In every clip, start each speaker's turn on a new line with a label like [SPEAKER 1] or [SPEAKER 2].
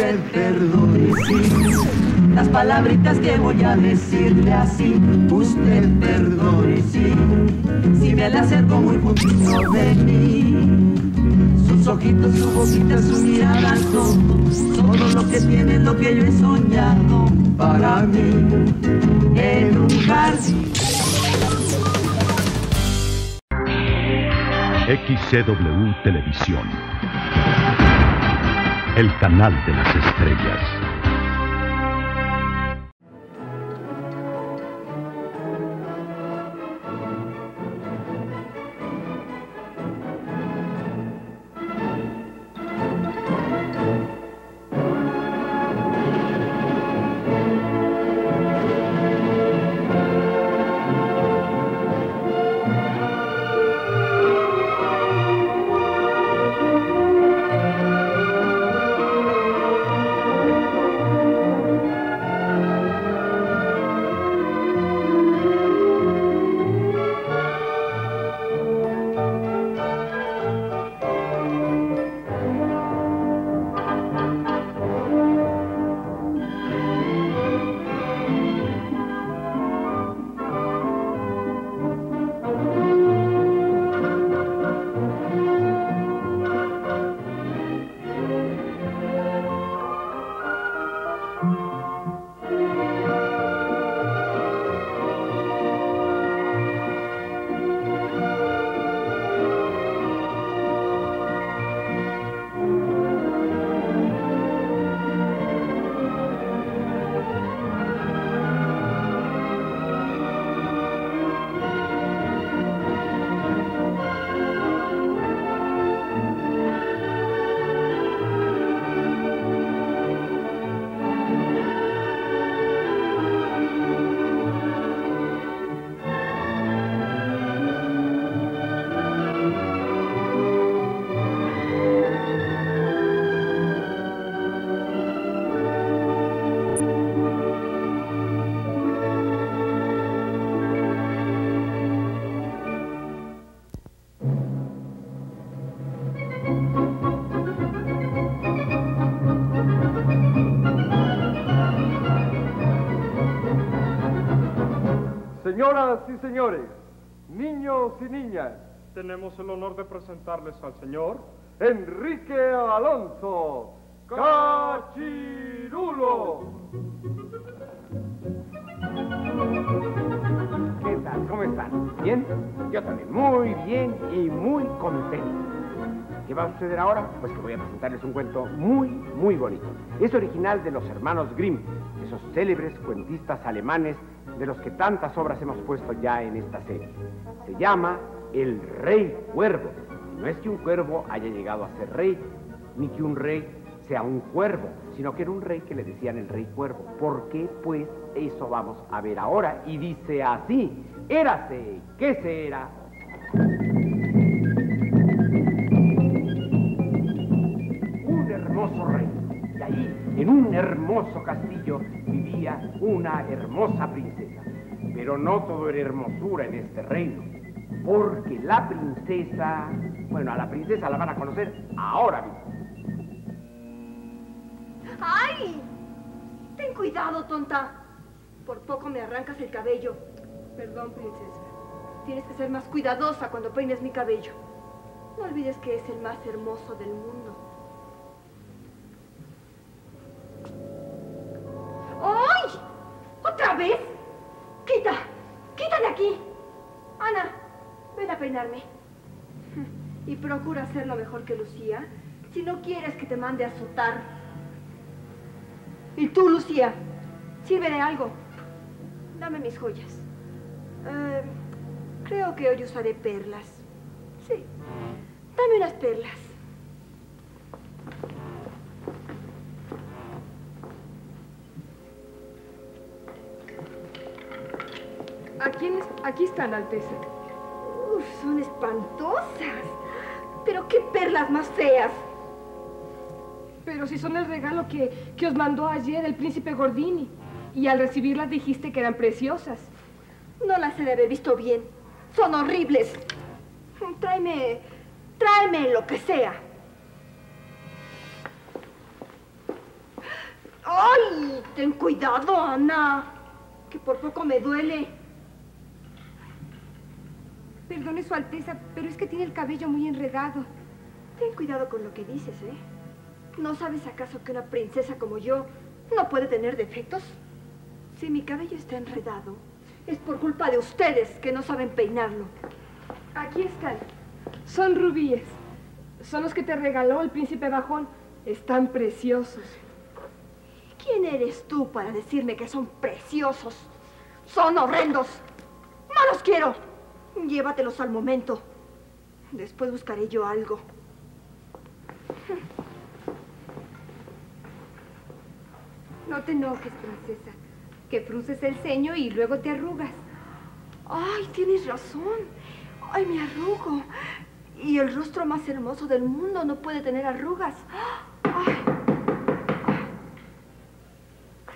[SPEAKER 1] usted perdone, sí. Las palabritas que voy a decirle así, usted perdone, sí. Si me le acerco muy juntito de mí. Sus ojitos, su boquita, su mirada, todo, todo lo que tiene, lo que yo he soñado para mí en un jardín.
[SPEAKER 2] XCW Televisión. El canal de las estrellas.
[SPEAKER 3] Señores, niños y niñas, tenemos el honor de presentarles al señor Enrique Alonso Cachirulo.
[SPEAKER 4] ¿Qué tal? ¿Cómo están? ¿Bien? Yo también. Muy bien y muy contento. ¿Qué va a suceder ahora? Pues que voy a presentarles un cuento muy, muy bonito. Es original de los hermanos Grimm, célebres cuentistas alemanes de los que tantas obras hemos puesto ya en esta serie. Se llama El Rey Cuervo. no es que un cuervo haya llegado a ser rey, ni que un rey sea un cuervo, sino que era un rey que le decían el rey cuervo. ¿Por qué? Pues eso vamos a ver ahora. Y dice así, érase, ¿qué se era? Un hermoso rey. En un hermoso castillo, vivía una hermosa princesa. Pero no todo era hermosura en este reino, porque la princesa, bueno, a la princesa la van a conocer ahora mismo.
[SPEAKER 5] ¡Ay! Ten cuidado, tonta. Por poco me arrancas el cabello. Perdón, princesa. Tienes que ser más cuidadosa cuando peines mi cabello. No olvides que es el más hermoso del mundo. ¡Ay! ¿Otra vez? ¡Quita! ¡Quita de aquí! Ana, ven a peinarme. Y procura hacerlo mejor que Lucía si no quieres que te mande a azotar. Y tú, Lucía, sirve de algo. Dame mis joyas. Eh, creo que hoy usaré perlas. Sí, dame unas perlas.
[SPEAKER 6] Aquí, aquí están, Alteza.
[SPEAKER 5] Uf, son espantosas. Pero qué perlas más feas.
[SPEAKER 6] Pero si son el regalo que, que os mandó ayer el príncipe Gordini. Y al recibirlas dijiste que eran preciosas.
[SPEAKER 5] No las he de haber visto bien. Son horribles. Tráeme, tráeme lo que sea. ¡Ay! Ten cuidado, Ana. Que por poco me duele.
[SPEAKER 6] Perdone, Su Alteza, pero es que tiene el cabello muy enredado.
[SPEAKER 5] Ten cuidado con lo que dices, ¿eh? ¿No sabes acaso que una princesa como yo no puede tener defectos? Si mi cabello está enredado, es por culpa de ustedes que no saben peinarlo.
[SPEAKER 6] Aquí están. Son rubíes. Son los que te regaló el príncipe bajón. Están preciosos.
[SPEAKER 5] ¿Quién eres tú para decirme que son preciosos? Son horrendos. No los quiero. Llévatelos al momento. Después buscaré yo algo.
[SPEAKER 6] No te enojes, princesa. Que frunces el ceño y luego te arrugas.
[SPEAKER 5] Ay, tienes razón. Ay, me arrugo. Y el rostro más hermoso del mundo no puede tener arrugas. Ay.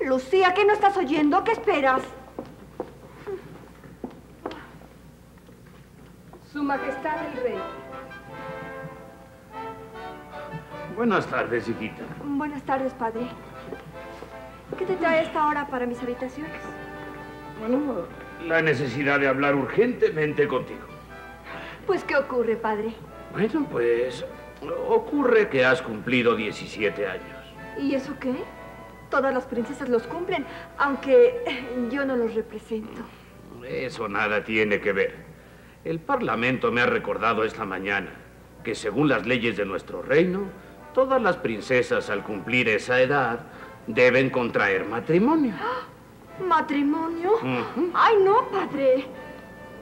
[SPEAKER 5] Lucía, ¿qué no estás oyendo? ¿Qué esperas?
[SPEAKER 6] Majestad el Rey.
[SPEAKER 7] Buenas tardes, hijita.
[SPEAKER 5] Buenas tardes, padre. ¿Qué te trae esta hora para mis habitaciones?
[SPEAKER 7] Bueno, la necesidad de hablar urgentemente contigo.
[SPEAKER 5] Pues, ¿qué ocurre, padre?
[SPEAKER 7] Bueno, pues ocurre que has cumplido 17 años.
[SPEAKER 5] ¿Y eso qué? Todas las princesas los cumplen, aunque yo no los represento.
[SPEAKER 7] Eso nada tiene que ver. El Parlamento me ha recordado esta mañana que según las leyes de nuestro reino, todas las princesas al cumplir esa edad deben contraer matrimonio.
[SPEAKER 5] ¿Matrimonio? Ay, no, padre.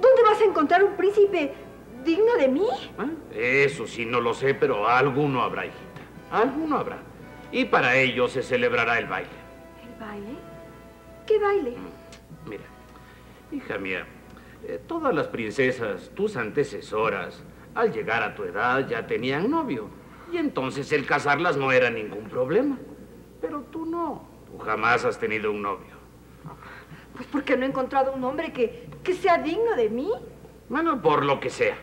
[SPEAKER 5] ¿Dónde vas a encontrar un príncipe digno de mí?
[SPEAKER 7] ¿Ah? Eso sí, no lo sé, pero alguno habrá, hijita. Alguno habrá. Y para ello se celebrará el baile.
[SPEAKER 5] ¿El baile? ¿Qué baile?
[SPEAKER 7] Mira, hija mía, eh, todas las princesas, tus antecesoras, al llegar a tu edad ya tenían novio. Y entonces el casarlas no era ningún problema. Pero tú no. Tú jamás has tenido un novio.
[SPEAKER 5] Pues porque no he encontrado un hombre que, que sea digno de mí.
[SPEAKER 7] Bueno, por lo que sea.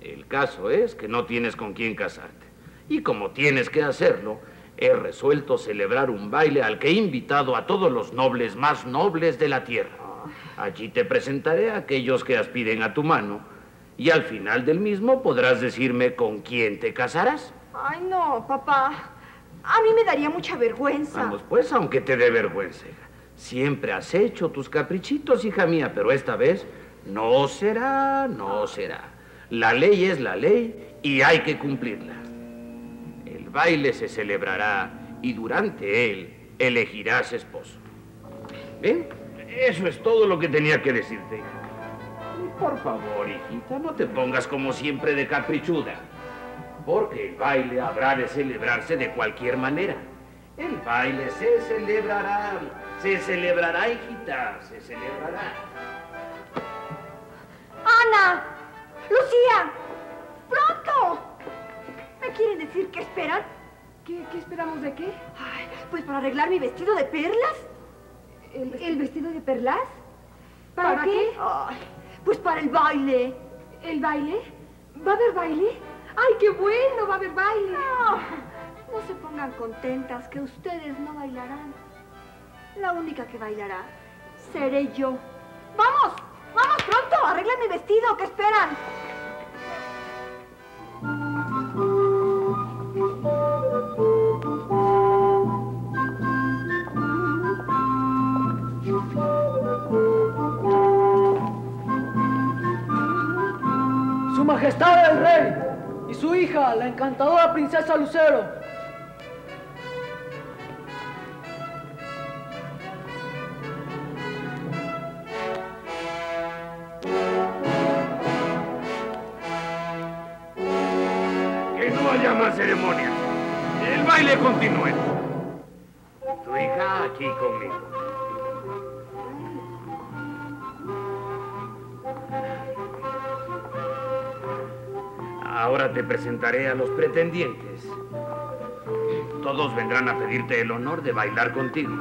[SPEAKER 7] El caso es que no tienes con quién casarte. Y como tienes que hacerlo, he resuelto celebrar un baile al que he invitado a todos los nobles más nobles de la tierra. Allí te presentaré a aquellos que aspiren a tu mano y al final del mismo podrás decirme con quién te casarás.
[SPEAKER 5] Ay, no, papá. A mí me daría mucha vergüenza.
[SPEAKER 7] Vamos, pues, aunque te dé vergüenza. hija. Siempre has hecho tus caprichitos, hija mía, pero esta vez no será, no será. La ley es la ley y hay que cumplirla. El baile se celebrará y durante él elegirás esposo. ¿Bien? Eso es todo lo que tenía que decirte, por favor, hijita, no te pongas como siempre de caprichuda. Porque el baile habrá de celebrarse de cualquier manera. El baile se celebrará, se celebrará, hijita, se celebrará.
[SPEAKER 5] ¡Ana! ¡Lucía! ¡Pronto! ¿Me quieren decir qué esperan?
[SPEAKER 6] ¿Qué, qué esperamos de qué?
[SPEAKER 5] Ay, pues para arreglar mi vestido de perlas.
[SPEAKER 6] ¿El, el vestido de perlas? ¿Para, qué?
[SPEAKER 5] Pues para el baile.
[SPEAKER 6] ¿El baile? ¿Va a haber baile? ¡Ay, qué bueno! Va a haber baile.
[SPEAKER 5] No, no se pongan contentas que ustedes no bailarán. La única que bailará seré yo. ¡Vamos! ¡Vamos pronto! ¡Arreglen mi vestido! ¿Qué esperan?
[SPEAKER 8] Majestad el Rey y su hija, la encantadora princesa Lucero.
[SPEAKER 7] Que no haya más ceremonias. El baile continúe. Tu hija aquí conmigo. Ahora te presentaré a los pretendientes. Todos vendrán a pedirte el honor de bailar contigo.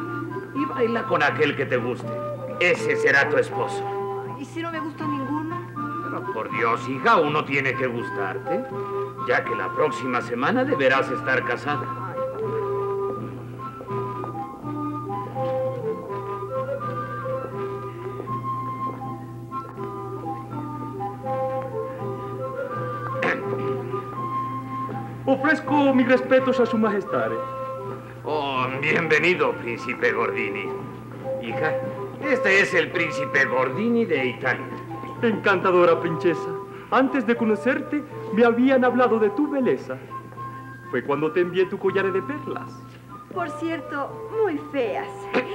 [SPEAKER 7] Y baila con aquel que te guste. Ese será tu esposo.
[SPEAKER 5] ¿Y si no me gusta ninguno?
[SPEAKER 7] Pero por Dios, hija, uno tiene que gustarte, ya que la próxima semana deberás estar casada.
[SPEAKER 3] Mis respetos a su majestad.
[SPEAKER 7] Oh, bienvenido, príncipe Gordini. Hija, este es el príncipe Gordini de Italia.
[SPEAKER 3] Encantadora princesa. Antes de conocerte, me habían hablado de tu belleza. Fue cuando te envié tu collar de perlas.
[SPEAKER 5] Por cierto, muy feas.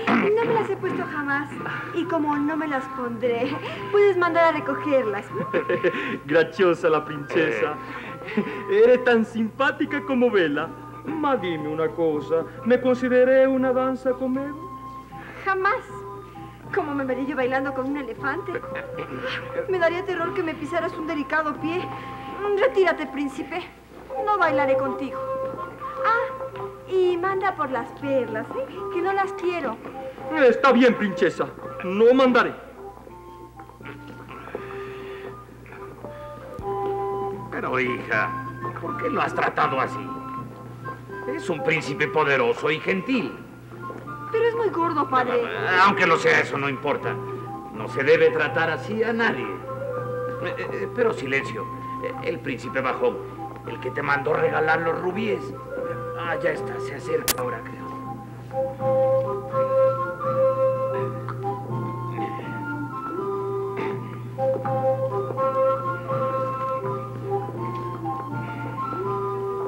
[SPEAKER 5] No me las he puesto jamás. Y como no me las pondré, puedes mandar a recogerlas.
[SPEAKER 3] Graciosa la princesa. Eres tan simpática como Vela. Ma dime una cosa, ¿me consideré una danza conmigo?
[SPEAKER 5] Jamás. ¿Cómo me veré yo bailando con un elefante? Me daría terror que me pisaras un delicado pie. Retírate, príncipe. No bailaré contigo. Ah, y manda por las perlas, ¿eh? que no las quiero.
[SPEAKER 3] Está bien, princesa. No mandaré.
[SPEAKER 7] Pero, hija, ¿por qué lo has tratado así? Es un príncipe poderoso y gentil.
[SPEAKER 5] Pero es muy gordo, padre.
[SPEAKER 7] Aunque lo sea, eso no importa. No se debe tratar así a nadie. Eh, eh, Pero silencio. Eh, El príncipe bajón, el que te mandó regalar los rubíes. Ah, ya está, se acerca ahora, creo.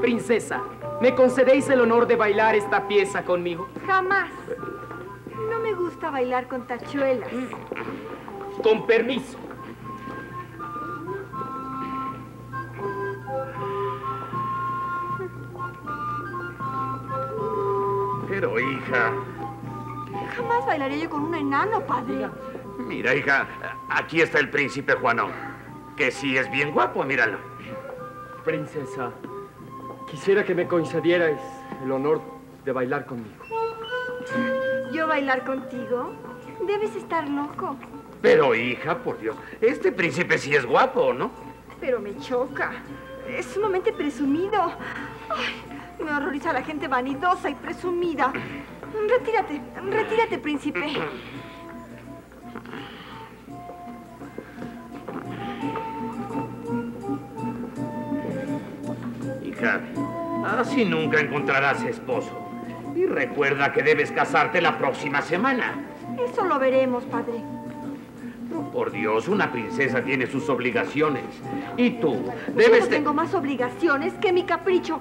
[SPEAKER 8] Princesa, ¿me concedéis el honor de bailar esta pieza conmigo?
[SPEAKER 5] Jamás. No me gusta bailar con tachuelas.
[SPEAKER 8] Con permiso.
[SPEAKER 7] Pero, hija,
[SPEAKER 5] Jamás bailaré yo con un enano, padre.
[SPEAKER 7] mira, hija, aquí está el príncipe Juanón. Que sí es bien guapo, míralo.
[SPEAKER 3] Princesa, quisiera que me concedierais el honor de bailar conmigo.
[SPEAKER 5] ¿Yo bailar contigo? Debes estar loco.
[SPEAKER 7] Pero, hija, por Dios, este príncipe sí es guapo, ¿no?
[SPEAKER 5] Pero me choca. Es sumamente presumido. Ay, me horroriza la gente vanidosa y presumida. Retírate, retírate, príncipe.
[SPEAKER 7] Hija, así nunca encontrarás esposo. Y recuerda que debes casarte la próxima semana.
[SPEAKER 5] Eso lo veremos, padre.
[SPEAKER 7] Oh, por Dios, una princesa tiene sus obligaciones. Y tú
[SPEAKER 5] Yo
[SPEAKER 7] debes
[SPEAKER 5] no
[SPEAKER 7] de...
[SPEAKER 5] tengo más obligaciones que mi capricho.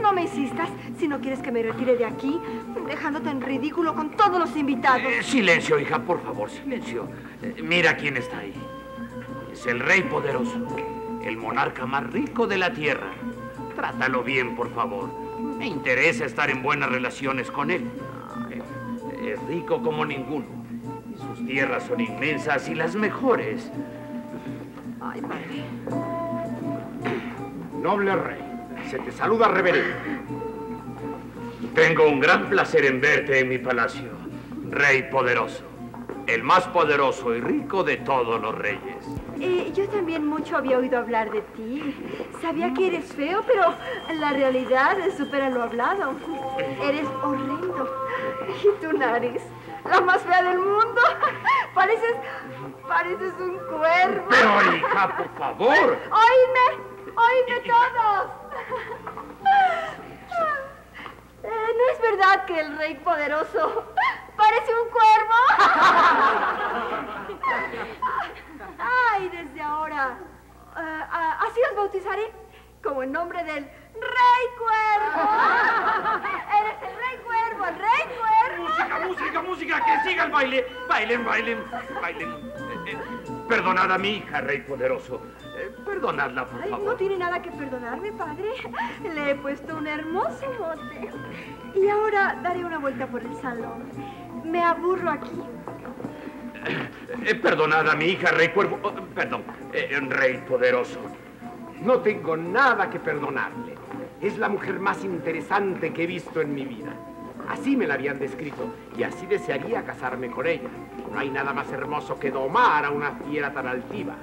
[SPEAKER 5] No me insistas si no quieres que me retire de aquí, dejándote en ridículo con todos los invitados.
[SPEAKER 7] Eh, silencio, hija, por favor, silencio. Eh, mira quién está ahí. Es el rey poderoso, el monarca más rico de la tierra. Trátalo bien, por favor. Me interesa estar en buenas relaciones con él. Es rico como ninguno. Sus tierras son inmensas y las mejores.
[SPEAKER 5] Ay, padre.
[SPEAKER 4] Noble rey, se te saluda reverendo.
[SPEAKER 7] Tengo un gran placer en verte en mi palacio, rey poderoso. El más poderoso y rico de todos los reyes.
[SPEAKER 5] Eh, yo también mucho había oído hablar de ti. Sabía que eres feo, pero la realidad supera lo hablado. Eres horrendo. Y tu nariz, la más fea del mundo. Pareces, pareces un cuervo.
[SPEAKER 7] Pero, hija, por favor.
[SPEAKER 5] ¡Oídme! ¡Oídme todos! Eh, ¿No es verdad que el rey poderoso parece un cuervo? Ay, desde ahora. eh, así os bautizaré como en nombre del rey cuervo. Eres el rey cuervo, el rey cuervo.
[SPEAKER 7] Música, música, música, que siga el baile. Bailen, bailen, bailen. Eh, eh, perdonad a mi hija, rey poderoso. Eh, perdonadla, por
[SPEAKER 5] Ay, no
[SPEAKER 7] favor.
[SPEAKER 5] tiene nada que perdonarme, padre. Le he puesto un hermoso mote. Y ahora daré una vuelta por el salón. Me aburro aquí.
[SPEAKER 7] Eh, perdonad a mi hija, rey cuervo. oh, perdón, eh, rey poderoso.
[SPEAKER 4] No tengo nada que perdonarle. Es la mujer más interesante que he visto en mi vida. Así me la habían descrito y así desearía casarme con ella. No hay nada más hermoso que domar a una fiera tan altiva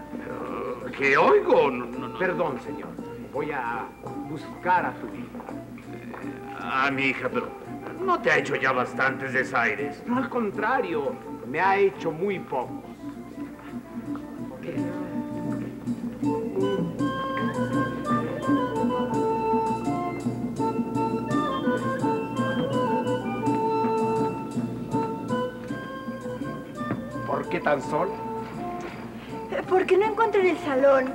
[SPEAKER 7] que oigo.
[SPEAKER 4] Perdón, señor. Voy a buscar a tu hija.
[SPEAKER 7] A mi hija, pero ¿no te ha hecho ya bastantes desaires?
[SPEAKER 4] No, al contrario. Me ha hecho muy poco. ¿Por qué tan sola?
[SPEAKER 5] Porque no encuentro en el salón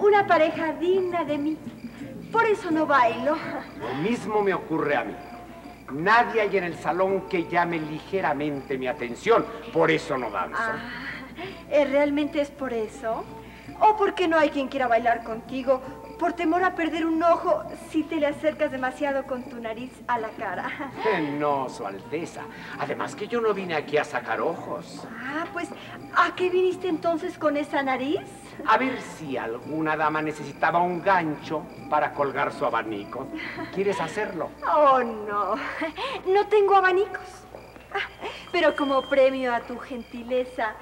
[SPEAKER 5] una pareja digna de mí. Por eso no bailo.
[SPEAKER 4] Lo mismo me ocurre a mí. Nadie hay en el salón que llame ligeramente mi atención. Por eso no danzo.
[SPEAKER 5] Ah, ¿eh, ¿Realmente es por eso? ¿O porque no hay quien quiera bailar contigo? Por temor a perder un ojo si te le acercas demasiado con tu nariz a la cara.
[SPEAKER 4] No, Su Alteza. Además que yo no vine aquí a sacar ojos.
[SPEAKER 5] Ah, pues, ¿a qué viniste entonces con esa nariz?
[SPEAKER 4] A ver si alguna dama necesitaba un gancho para colgar su abanico. ¿Quieres hacerlo?
[SPEAKER 5] Oh, no. No tengo abanicos. Ah, Pero como premio a tu gentileza,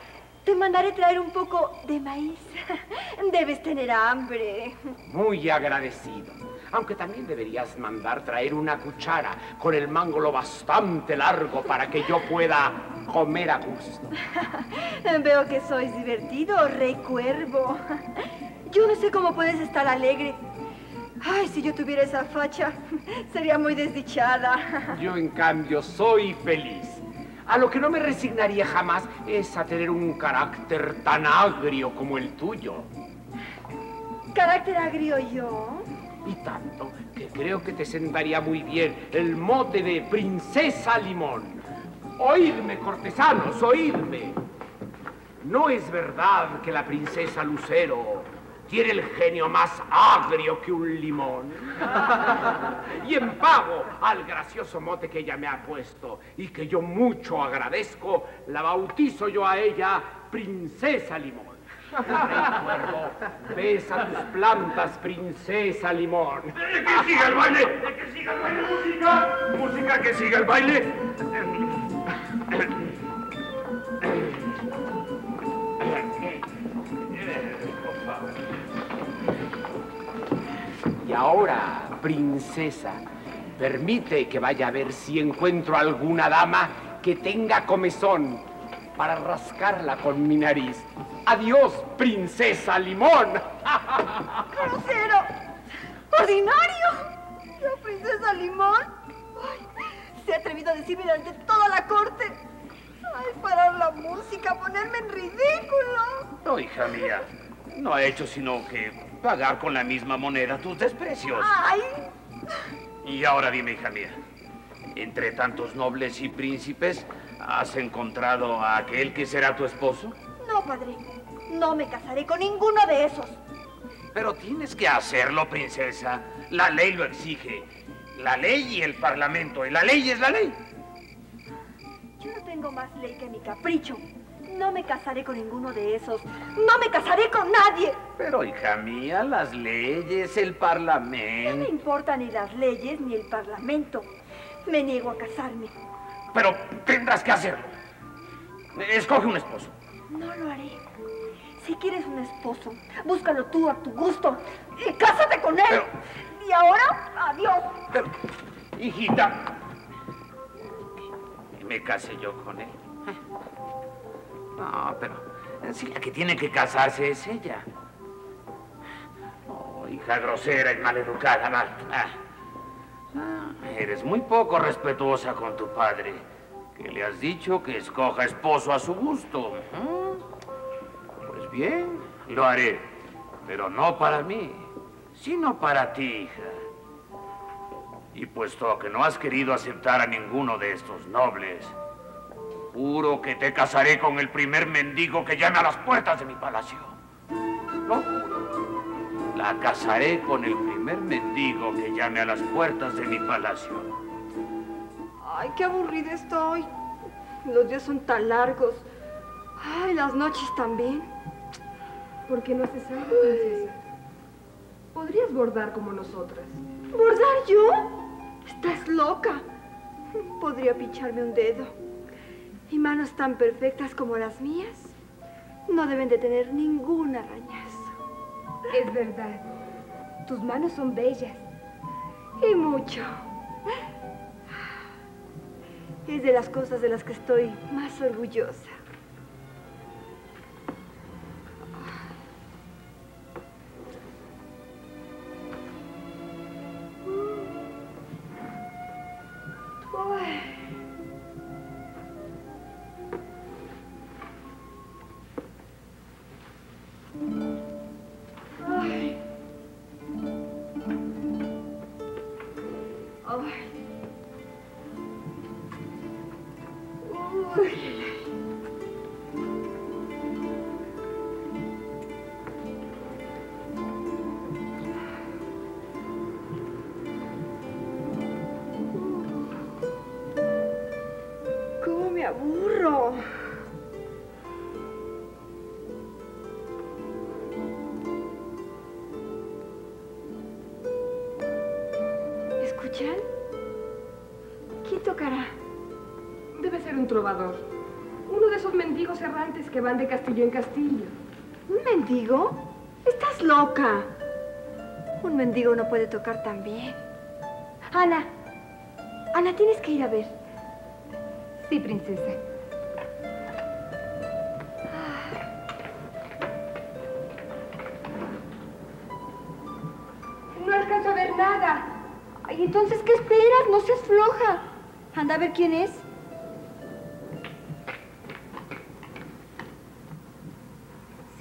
[SPEAKER 5] te mandaré traer un poco de maíz. Debes tener hambre.
[SPEAKER 4] Muy agradecido. Aunque también deberías mandar traer una cuchara con el mango lo bastante largo para que yo pueda comer a gusto.
[SPEAKER 5] Veo que sois divertido, rey cuervo. Yo no sé cómo puedes estar alegre. Ay, si yo tuviera esa facha, sería muy desdichada.
[SPEAKER 4] Yo, en cambio, soy feliz. A lo que no me resignaría jamás es a tener un carácter tan agrio como el tuyo.
[SPEAKER 5] ¿Carácter agrio yo?
[SPEAKER 4] Y tanto que creo que te sentaría muy bien el mote de princesa limón. Oídme, cortesanos, oídme. No es verdad que la princesa Lucero tiene el genio más agrio que un limón. y en pago al gracioso mote que ella me ha puesto y que yo mucho agradezco, la bautizo yo a ella princesa limón. Cuervo, besa tus plantas, princesa limón.
[SPEAKER 7] ¡Que siga el baile! ¡Que siga el baile! ¡Música! ¡Música que siga el baile!
[SPEAKER 4] Y ahora, princesa, permite que vaya a ver si encuentro alguna dama que tenga comezón para rascarla con mi nariz. Adiós, princesa limón.
[SPEAKER 5] ¡Grosero! ¡Ordinario! ¿La princesa Limón? Ay, se ha atrevido a decirme delante de toda la corte. Ay, parar la música, ponerme en ridículo.
[SPEAKER 7] No, hija mía, no ha hecho sino que pagar con la misma moneda tus desprecios.
[SPEAKER 5] Ay,
[SPEAKER 7] Y ahora dime, hija mía, entre tantos nobles y príncipes, ¿has encontrado a aquel que será tu esposo?
[SPEAKER 5] no, padre. No me casaré con ninguno de esos.
[SPEAKER 7] Pero tienes que hacerlo, princesa. La ley lo exige. La ley y el parlamento. Y la ley es la ley.
[SPEAKER 5] Yo no tengo más ley que mi capricho. No me casaré con ninguno de esos. No me casaré con nadie.
[SPEAKER 7] Pero, hija mía, las leyes, el
[SPEAKER 5] No me
[SPEAKER 7] parlamento.
[SPEAKER 5] importan ni las leyes ni el parlamento. Me niego a casarme.
[SPEAKER 7] Pero tendrás que hacerlo. Escoge un esposo.
[SPEAKER 5] No lo haré. Si quieres un esposo, búscalo tú a tu gusto y cásate con él.
[SPEAKER 7] Pero-
[SPEAKER 5] Y ahora, adiós.
[SPEAKER 7] Pero, hijita, que me case yo con él. No, pero si la que tiene que casarse es ella. Oh, hija grosera y maleducada, Marta. Ah, eres muy poco respetuosa con tu padre, que le has dicho que escoja esposo a su gusto. Pues bien, lo haré, pero no para mí, sino para ti, hija. Y puesto que no has querido aceptar a ninguno de estos nobles, juro que te casaré con el primer mendigo que llame a las puertas de mi palacio. Lo juro. La casaré con el primer mendigo que llame a las puertas de mi palacio.
[SPEAKER 5] Ay, qué aburrida estoy. Los días son tan largos. Ay, las noches también.
[SPEAKER 6] ¿Por qué no haces algo, princesa? Podrías bordar como nosotras.
[SPEAKER 5] ¿Bordar yo? Estás loca. Podría pincharme un dedo. Y manos tan perfectas como las mías no deben de tener ningún arañazo.
[SPEAKER 6] Es verdad. Tus manos son bellas.
[SPEAKER 5] Y mucho. Es de las cosas de las que estoy más orgullosa.
[SPEAKER 6] Uno de esos mendigos errantes que van de castillo en castillo.
[SPEAKER 5] ¿Un mendigo? Estás loca. Un mendigo no puede tocar tan bien. Ana, Ana, tienes que ir a ver.
[SPEAKER 6] Sí, princesa. No alcanzo a ver nada.
[SPEAKER 5] Ay, entonces, ¿qué esperas? No seas floja. Anda a ver quién es.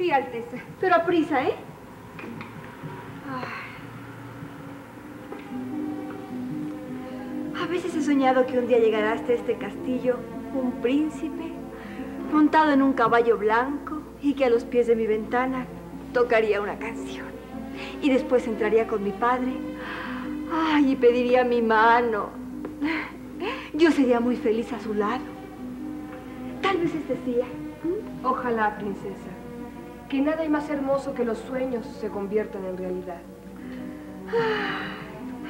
[SPEAKER 6] Sí, Alteza.
[SPEAKER 5] Pero a prisa, ¿eh? Ay. A veces he soñado que un día llegará hasta este castillo un príncipe montado en un caballo blanco y que a los pies de mi ventana tocaría una canción. Y después entraría con mi padre. Ay, y pediría mi mano. Yo sería muy feliz a su lado. Tal vez es decía.
[SPEAKER 6] Ojalá, princesa. Que nada hay más hermoso que los sueños se conviertan en realidad.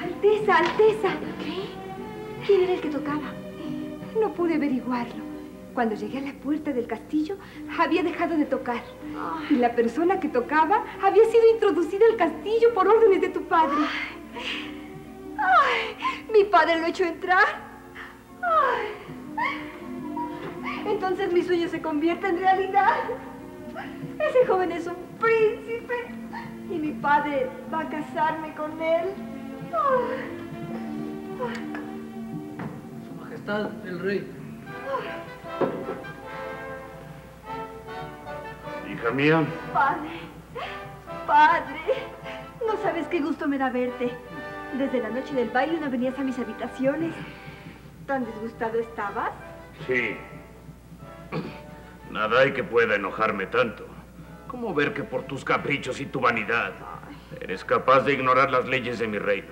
[SPEAKER 5] Alteza, Alteza. ¿Qué? ¿Quién era el que tocaba?
[SPEAKER 6] No pude averiguarlo. Cuando llegué a la puerta del castillo, había dejado de tocar. Y la persona que tocaba había sido introducida al castillo por órdenes de tu padre.
[SPEAKER 5] Ay, mi padre lo echó entrar. Ay. Entonces mi sueño se convierte en realidad. Ese joven es un príncipe y mi padre va a casarme con él.
[SPEAKER 8] Su Majestad, el rey.
[SPEAKER 7] Hija mía,
[SPEAKER 5] Padre, padre, no sabes qué gusto me da verte. Desde la noche del baile no venías a mis habitaciones. ¿Tan disgustado estabas?
[SPEAKER 7] sí. Nada hay que pueda enojarme tanto. como ver que por tus caprichos y tu vanidad eres capaz de ignorar las leyes de mi reino?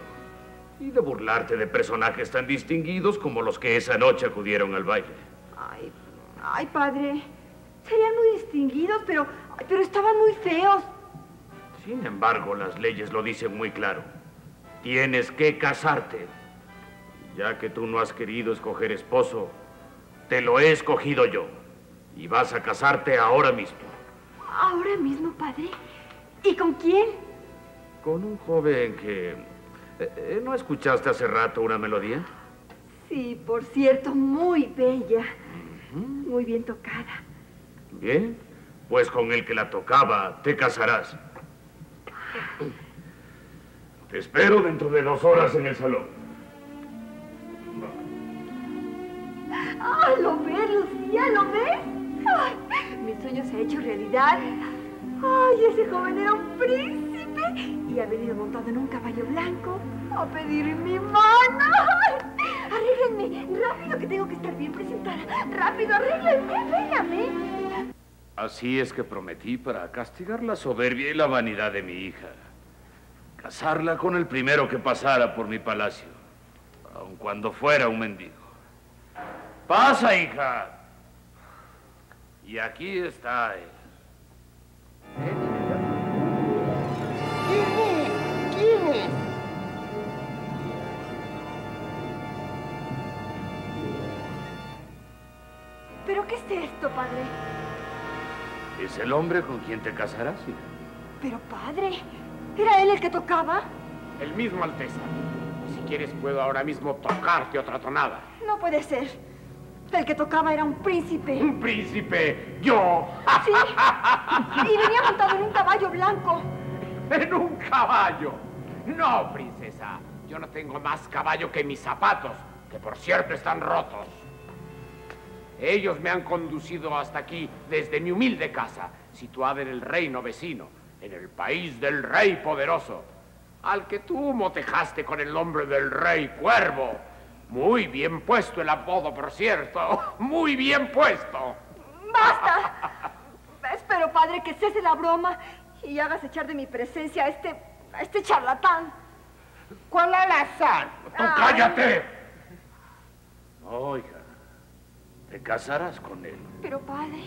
[SPEAKER 7] Y de burlarte de personajes tan distinguidos como los que esa noche acudieron al baile.
[SPEAKER 5] Ay, ay, padre. Serían muy distinguidos, pero, pero estaban muy feos.
[SPEAKER 7] Sin embargo, las leyes lo dicen muy claro. Tienes que casarte. Ya que tú no has querido escoger esposo, te lo he escogido yo. Y vas a casarte ahora mismo.
[SPEAKER 5] ¿Ahora mismo, padre? ¿Y con quién?
[SPEAKER 7] Con un joven que... eh, ¿No escuchaste hace rato una melodía?
[SPEAKER 5] Sí, por cierto, muy bella. Muy bien tocada.
[SPEAKER 7] Bien, pues con el que la tocaba te casarás. Te espero dentro de dos horas en el salón.
[SPEAKER 5] ¡Ah, lo ves, Lucía! ¿Lo ves? Sueño se ha hecho realidad. ¡Ay, ese joven era un príncipe! Y ha venido montado en un caballo blanco a pedir mi mano. ¡Arréglenme! ¡Rápido, que tengo que estar bien presentada! ¡Rápido, arréglenme! ¡Véame!
[SPEAKER 7] Así es que prometí para castigar la soberbia y la vanidad de mi hija. Casarla con el primero que pasara por mi palacio, aun cuando fuera un mendigo. Pasa, hija. Y aquí está él.
[SPEAKER 5] ¿Quién es? ¿Quién es? ¿Pero qué es esto, padre?
[SPEAKER 7] Es el hombre con quien te casarás, hija.
[SPEAKER 5] Pero, padre, ¿era él el que tocaba?
[SPEAKER 4] El mismo Alteza. Si quieres, puedo ahora mismo tocarte otra tonada.
[SPEAKER 5] No puede ser. El que tocaba era un príncipe.
[SPEAKER 4] ¡Un príncipe! ¡Yo!
[SPEAKER 5] Sí. Y venía montado en un caballo blanco.
[SPEAKER 4] ¡En un caballo! No, princesa. Yo no tengo más caballo que mis zapatos, que por cierto están rotos. Ellos me han conducido hasta aquí desde mi humilde casa, situada en el reino vecino, en el país del rey poderoso, al que tú motejaste con el nombre del rey cuervo. Muy bien puesto el apodo, por cierto. Muy bien puesto.
[SPEAKER 5] ¡Basta! Espero, padre, que cese la broma y hagas echar de mi presencia a este, a este charlatán.
[SPEAKER 4] ¿Cuál alazán?
[SPEAKER 7] ¡Tú cállate! No, hija. Te casarás con él.
[SPEAKER 5] Pero, padre,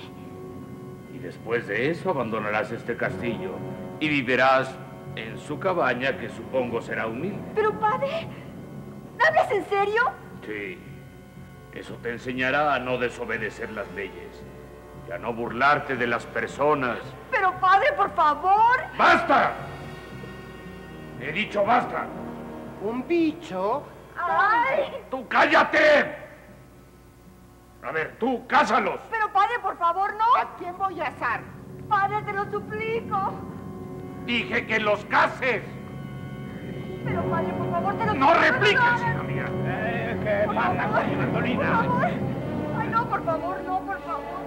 [SPEAKER 7] Y después de eso abandonarás este castillo y vivirás en su cabaña, que supongo será humilde.
[SPEAKER 5] pero, padre, ¿hablas en serio?
[SPEAKER 7] Sí. Eso te enseñará a no desobedecer las leyes y a no burlarte de las personas.
[SPEAKER 5] Pero, padre, por favor.
[SPEAKER 7] ¡Basta! He dicho basta.
[SPEAKER 4] ¿Un bicho?
[SPEAKER 5] ¡Ay!
[SPEAKER 7] ¡Tú cállate! A ver, tú, cásalos.
[SPEAKER 5] Pero, padre, por favor, no.
[SPEAKER 4] ¿A quién voy a asar?
[SPEAKER 5] Padre, te lo suplico.
[SPEAKER 7] Dije que los cases.
[SPEAKER 5] Pero, padre, por favor, te lo
[SPEAKER 7] No repliques, hija mía.
[SPEAKER 4] Eh, ¿Qué pasa,
[SPEAKER 5] favor,
[SPEAKER 4] Doña
[SPEAKER 5] Por
[SPEAKER 4] Antolina?
[SPEAKER 5] favor. Ay, no, por favor, no, por favor.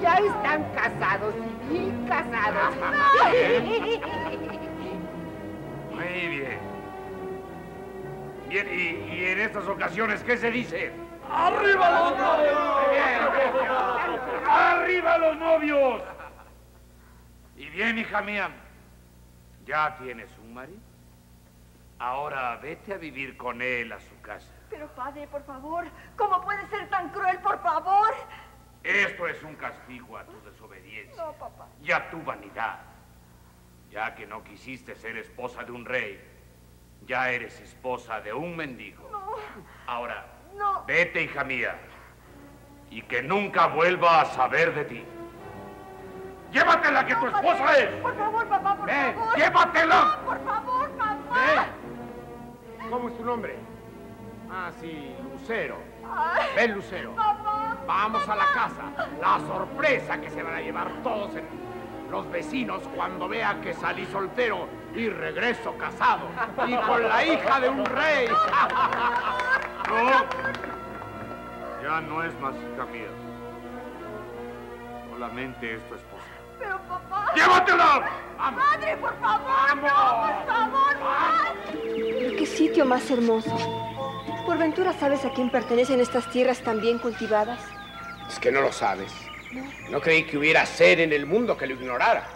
[SPEAKER 4] Ya están casados y bien casados.
[SPEAKER 7] Muy bien. Bien, y, y en estas ocasiones, ¿qué se dice?
[SPEAKER 3] ¡Arriba los
[SPEAKER 7] bien. ¡Arriba los novios! Y bien, hija mía, ¿ya tienes un marido? Ahora vete a vivir con él a su casa.
[SPEAKER 5] Pero, padre, por favor, ¿cómo puede ser tan cruel, por favor?
[SPEAKER 7] Esto es un castigo a tu desobediencia
[SPEAKER 5] No, papá.
[SPEAKER 7] y a tu vanidad. Ya que no quisiste ser esposa de un rey, ya eres esposa de un mendigo.
[SPEAKER 5] No,
[SPEAKER 7] Ahora,
[SPEAKER 5] no.
[SPEAKER 7] vete, hija mía, y que nunca vuelva a saber de ti. ¡Llévatela que tu
[SPEAKER 5] padre,
[SPEAKER 7] esposa es!
[SPEAKER 5] Por favor, papá, por
[SPEAKER 7] Ve,
[SPEAKER 5] favor.
[SPEAKER 7] llévatela.
[SPEAKER 5] No, por favor, papá.
[SPEAKER 4] Ve. ¿Cómo es tu nombre? Ah, sí, Lucero.
[SPEAKER 5] Ay,
[SPEAKER 4] Ven, Lucero.
[SPEAKER 5] papá.
[SPEAKER 4] Vamos a la casa. La sorpresa que se van a llevar todos en- los vecinos cuando vean que salí soltero y regreso casado y con la hija de un rey.
[SPEAKER 7] No, ya no es más hija mía. Solamente es tu esposa.
[SPEAKER 5] Pero, papá.
[SPEAKER 7] ¡Llévatela! ¡Vamos!
[SPEAKER 5] Padre, por favor,
[SPEAKER 4] ¡Vamos!
[SPEAKER 5] no, por favor, padre. Qué sitio más hermoso. ¿Por ventura sabes a quién pertenecen estas tierras tan bien cultivadas?
[SPEAKER 4] Es que no lo sabes. No creí que hubiera ser en el mundo que lo ignorara.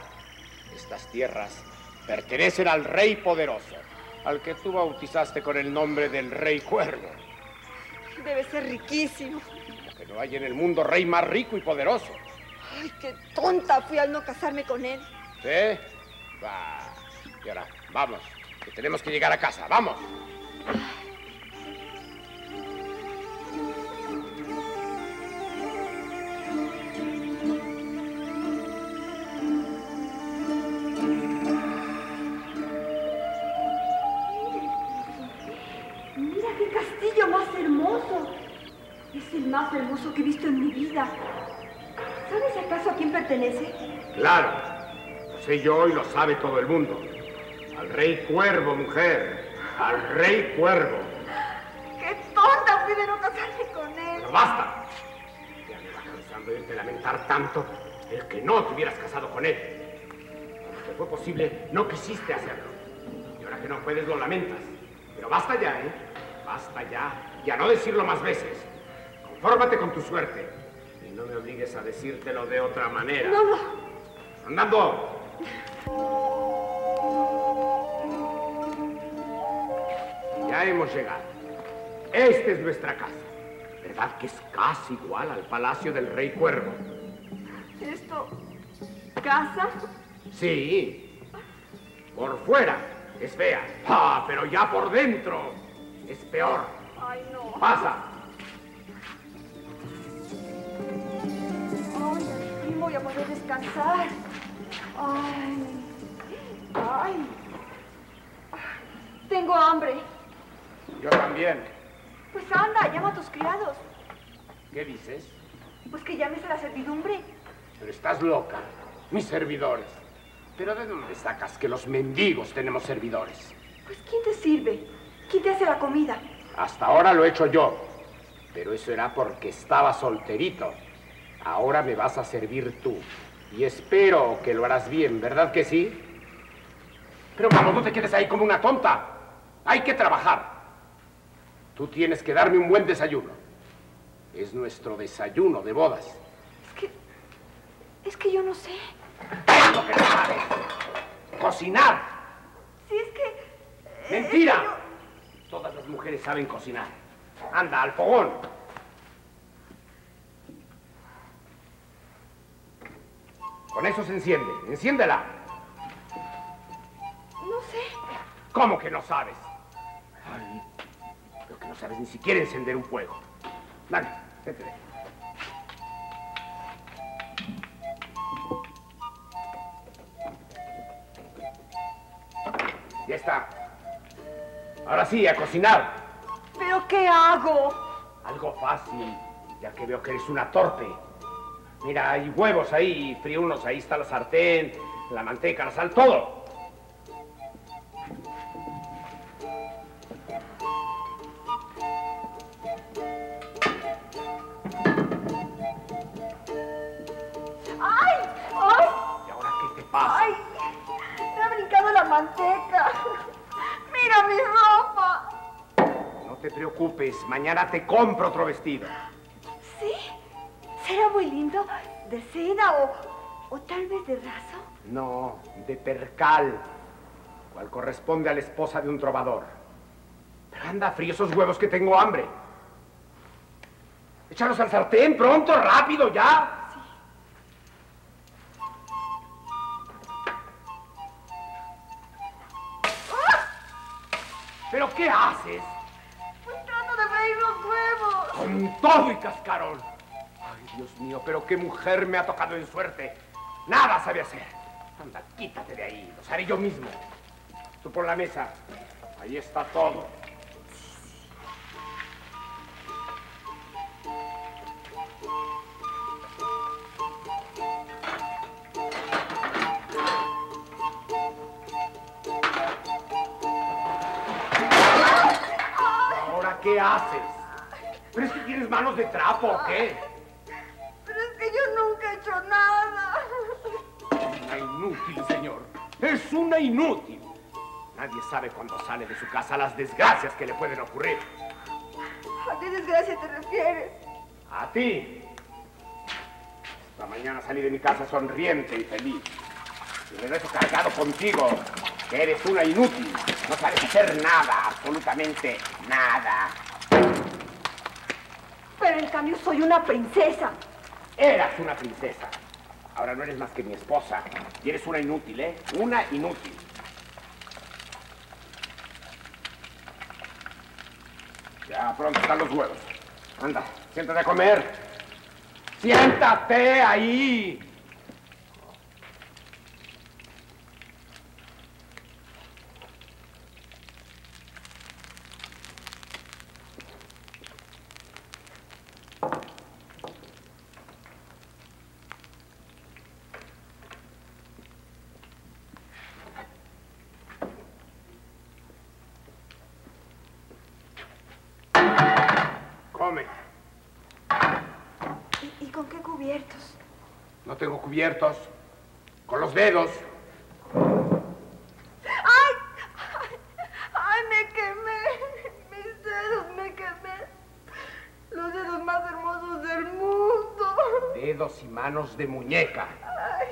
[SPEAKER 4] Estas tierras pertenecen al rey poderoso, al que tú bautizaste con el nombre del rey cuervo.
[SPEAKER 5] Debe ser riquísimo.
[SPEAKER 4] Que no hay en el mundo rey más rico y poderoso.
[SPEAKER 5] Ay, qué tonta fui al no casarme con él.
[SPEAKER 4] ¿Sí? Va. Y ahora, vamos, que tenemos que llegar a casa. ¡Vamos!
[SPEAKER 5] Que he visto en mi vida. ¿Sabes acaso a quién pertenece?
[SPEAKER 4] Claro, lo sé yo y lo sabe todo el mundo. Al rey cuervo, mujer. Al rey cuervo.
[SPEAKER 5] ¡Qué tonta fui de no casarme con él!
[SPEAKER 4] Pero basta. Ya me va cansando de irte lamentar tanto el que no te hubieras casado con él. Cuando te fue posible, no quisiste hacerlo. Y ahora que no puedes, lo lamentas. Pero basta ya, ¿eh? Basta ya. Y a no decirlo más veces. Confórmate con tu suerte. Y no me obligues a decírtelo de otra manera.
[SPEAKER 5] No, no.
[SPEAKER 4] ¡Andando! Ya hemos llegado. Esta es nuestra casa. ¿Verdad que es casi igual al palacio del rey cuervo?
[SPEAKER 5] ¿Esto? ¿Casa?
[SPEAKER 4] Sí. Por fuera es fea. Ah, pero ya por dentro es peor.
[SPEAKER 5] Ay, no.
[SPEAKER 4] Pasa.
[SPEAKER 5] Voy a poder descansar. Ay. Ay. Tengo hambre.
[SPEAKER 4] Yo también.
[SPEAKER 5] Pues anda, llama a tus criados.
[SPEAKER 4] ¿Qué dices?
[SPEAKER 5] Pues que llames a la servidumbre.
[SPEAKER 4] Pero estás loca. Mis servidores. ¿Pero de dónde sacas que los mendigos tenemos servidores?
[SPEAKER 5] Pues ¿quién te sirve? ¿Quién te hace la comida?
[SPEAKER 4] Hasta ahora lo he hecho yo. Pero eso era porque estaba solterito. Ahora me vas a servir tú. Y espero que lo harás bien, ¿verdad que sí? Pero vamos, no te quedes ahí como una tonta. Hay que trabajar. Tú tienes que darme un buen desayuno. Es nuestro desayuno de bodas.
[SPEAKER 5] Es que... Es que yo no sé.
[SPEAKER 4] Es lo que no sabes. Cocinar.
[SPEAKER 5] Sí, es que...
[SPEAKER 4] Mentira. Todas las mujeres saben cocinar. Anda, al fogón. Con eso se enciende. Enciéndela.
[SPEAKER 5] No sé.
[SPEAKER 4] ¿Cómo que no sabes? Ay, creo que no sabes ni siquiera encender un fuego. Dale, vete. Ya está. Ahora sí, a cocinar.
[SPEAKER 5] ¿Pero qué hago?
[SPEAKER 4] Algo fácil, ya que veo que eres una torpe. Mira, hay huevos ahí, unos, ahí está la sartén, la manteca, la sal, todo.
[SPEAKER 5] ¡Ay! ¡Ay!
[SPEAKER 4] ¿Y ahora qué te pasa?
[SPEAKER 5] ¡Ay! Me ha brincado la manteca. ¡Mira mi ropa!
[SPEAKER 4] No te preocupes, mañana te compro otro vestido.
[SPEAKER 5] ¿Sí? ¿Será muy lindo? ¿De seda o, o tal vez de raso?
[SPEAKER 4] No, de percal, cual corresponde a la esposa de un trovador. Pero anda, frío esos huevos que tengo hambre. Échalos al sartén, pronto, rápido, ya. ¿Pero qué haces?
[SPEAKER 5] Pues trato de freír los huevos.
[SPEAKER 4] Con todo y cascarón. Dios mío, pero qué mujer me ha tocado en suerte. Nada sabe hacer. Anda, quítate de ahí. Los haré yo mismo. Tú por la mesa. Ahí está todo. ¿Ahora qué haces? ¿Pero es que tienes manos de trapo o qué?
[SPEAKER 5] Yo nunca he hecho nada.
[SPEAKER 4] Una inútil, señor. Es una inútil. Nadie sabe cuando sale de su casa las desgracias que le pueden ocurrir.
[SPEAKER 5] ¿A qué desgracia te refieres?
[SPEAKER 4] A ti. Esta mañana salí de mi casa sonriente y feliz. Y regreso cargado contigo, que eres una inútil. No sabes hacer nada, absolutamente nada.
[SPEAKER 5] Pero en cambio soy una princesa.
[SPEAKER 4] Eras una princesa. Ahora no eres más que mi esposa. Y eres una inútil, ¿eh? Una inútil. Ya pronto están los huevos. Anda, siéntate a comer. Siéntate ahí. Come.
[SPEAKER 5] ¿Y, y con qué cubiertos?
[SPEAKER 4] No tengo cubiertos. Con los dedos.
[SPEAKER 5] ¡Ay! ¡Ay! ¡Ay, me quemé! Mis dedos me quemé. Los dedos más hermosos del mundo.
[SPEAKER 4] Dedos y manos de muñeca.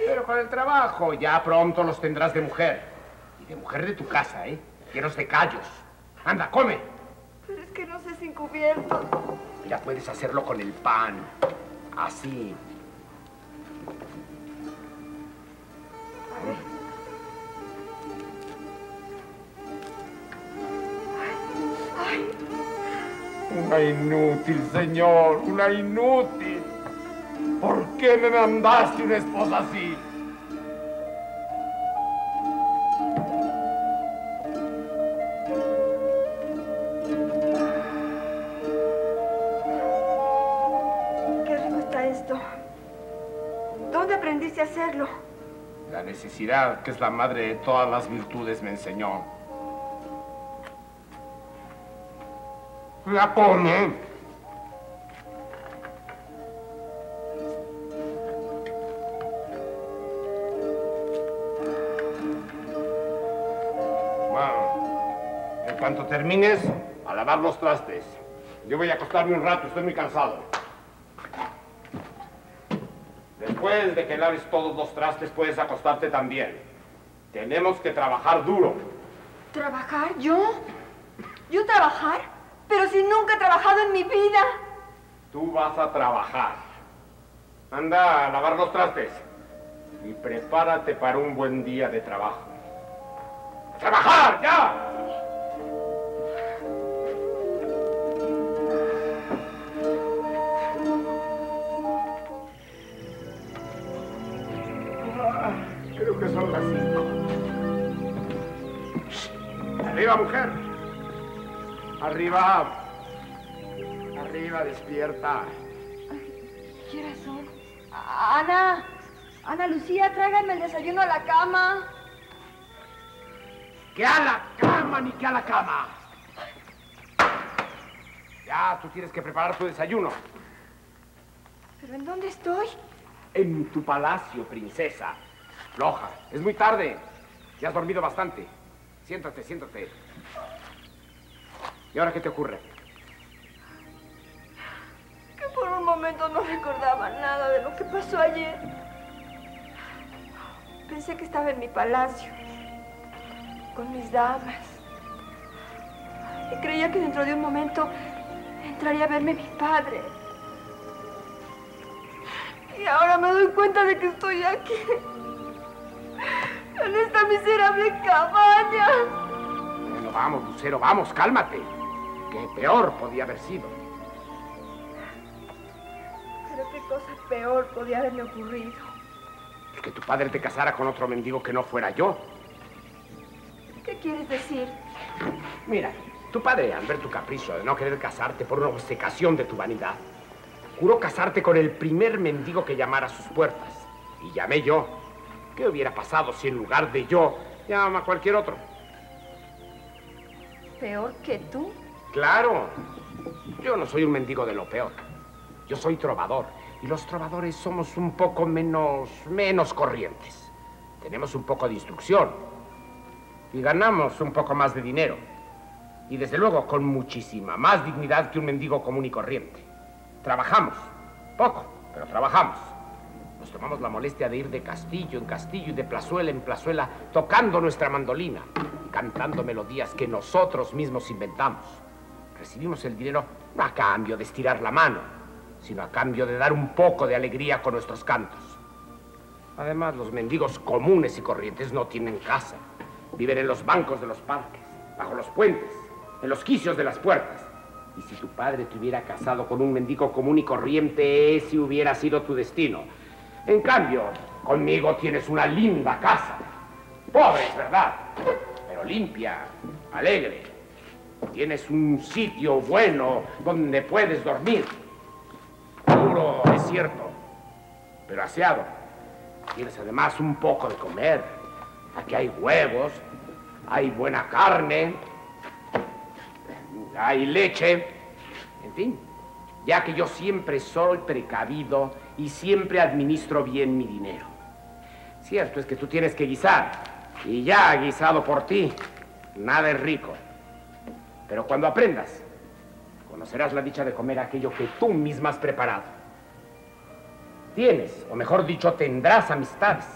[SPEAKER 4] Pero con el trabajo ya pronto los tendrás de mujer. Y de mujer de tu casa, ¿eh? Llenos de callos. Anda, come.
[SPEAKER 5] Pero es que no sé sin cubiertos.
[SPEAKER 4] Mira, puedes hacerlo con el pan. Así. Una inútil, señor, una inútil. ¿Por qué me mandaste una esposa así?
[SPEAKER 5] Qué rico está esto. ¿Dónde aprendiste a hacerlo?
[SPEAKER 4] La necesidad, que es la madre de todas las virtudes, me enseñó. la. Bueno, en cuanto termines, a lavar los trastes. Yo voy a acostarme un rato, estoy muy cansado. Después de que laves todos los trastes, puedes acostarte también. Tenemos que trabajar duro.
[SPEAKER 5] ¿Trabajar yo? ¿Yo trabajar? Pero si nunca he trabajado en mi vida.
[SPEAKER 4] Tú vas a trabajar. Anda a lavar los trastes. Y prepárate para un buen día de trabajo. ¡A ¡Trabajar! ¡Ya! Ah, Creo que son las cinco. Arriba, mujer. Arriba. Arriba, despierta.
[SPEAKER 5] ¿Qué son? Ana, Ana Lucía, tráigame el desayuno a la cama.
[SPEAKER 4] ¡Que a la cama, ni que a la cama! Ya, tú tienes que preparar tu desayuno.
[SPEAKER 5] ¿Pero en dónde estoy?
[SPEAKER 4] En tu palacio, princesa. Floja, es muy tarde. Ya has dormido bastante. Siéntate, siéntate. ¿Y ahora qué te ocurre?
[SPEAKER 5] Que por un momento no recordaba nada de lo que pasó ayer. Pensé que estaba en mi palacio, con mis damas. Y creía que dentro de un momento entraría a verme mi padre. Y ahora me doy cuenta de que estoy aquí, en esta miserable cabaña.
[SPEAKER 4] Bueno, vamos, Lucero, vamos, cálmate. Que peor podía haber sido.
[SPEAKER 5] Pero qué cosa peor podía haberme ocurrido.
[SPEAKER 4] El que tu padre te casara con otro mendigo que no fuera yo.
[SPEAKER 5] ¿Qué quieres decir?
[SPEAKER 4] Mira, tu padre, al ver tu capricho de no querer casarte por una obcecación de tu vanidad, juró casarte con el primer mendigo que llamara a sus puertas. Y llamé yo. ¿Qué hubiera pasado si en lugar de yo llama a cualquier otro?
[SPEAKER 5] ¿Peor que tú?
[SPEAKER 4] Claro. Yo no soy un mendigo de lo peor. Yo soy trovador. Y los trovadores somos un poco menos, menos corrientes. Tenemos un poco de instrucción. Y ganamos un poco más de dinero. Y desde luego con muchísima más dignidad que un mendigo común y corriente. Trabajamos. Poco, pero trabajamos. Nos tomamos la molestia de ir de castillo en castillo y de plazuela en plazuela tocando nuestra mandolina, cantando melodías que nosotros mismos inventamos. Recibimos el dinero no a cambio de estirar la mano, sino a cambio de dar un poco de alegría con nuestros cantos. Además, los mendigos comunes y corrientes no tienen casa. Viven en los bancos de los parques, bajo los puentes, en los quicios de las puertas. Y si tu padre te hubiera casado con un mendigo común y corriente, ese hubiera sido tu destino. En cambio, conmigo tienes una linda casa. Pobre, es verdad, pero limpia, alegre. Tienes un sitio bueno donde puedes dormir. Duro, es cierto, pero aseado. Tienes además un poco de comer. Aquí hay huevos, hay buena carne, hay leche, en fin. Ya que yo siempre soy precavido y siempre administro bien mi dinero. Cierto es que tú tienes que guisar, y ya guisado por ti, nada es rico. Pero cuando aprendas, conocerás la dicha de comer aquello que tú misma has preparado. Tienes, o mejor dicho, tendrás amistades.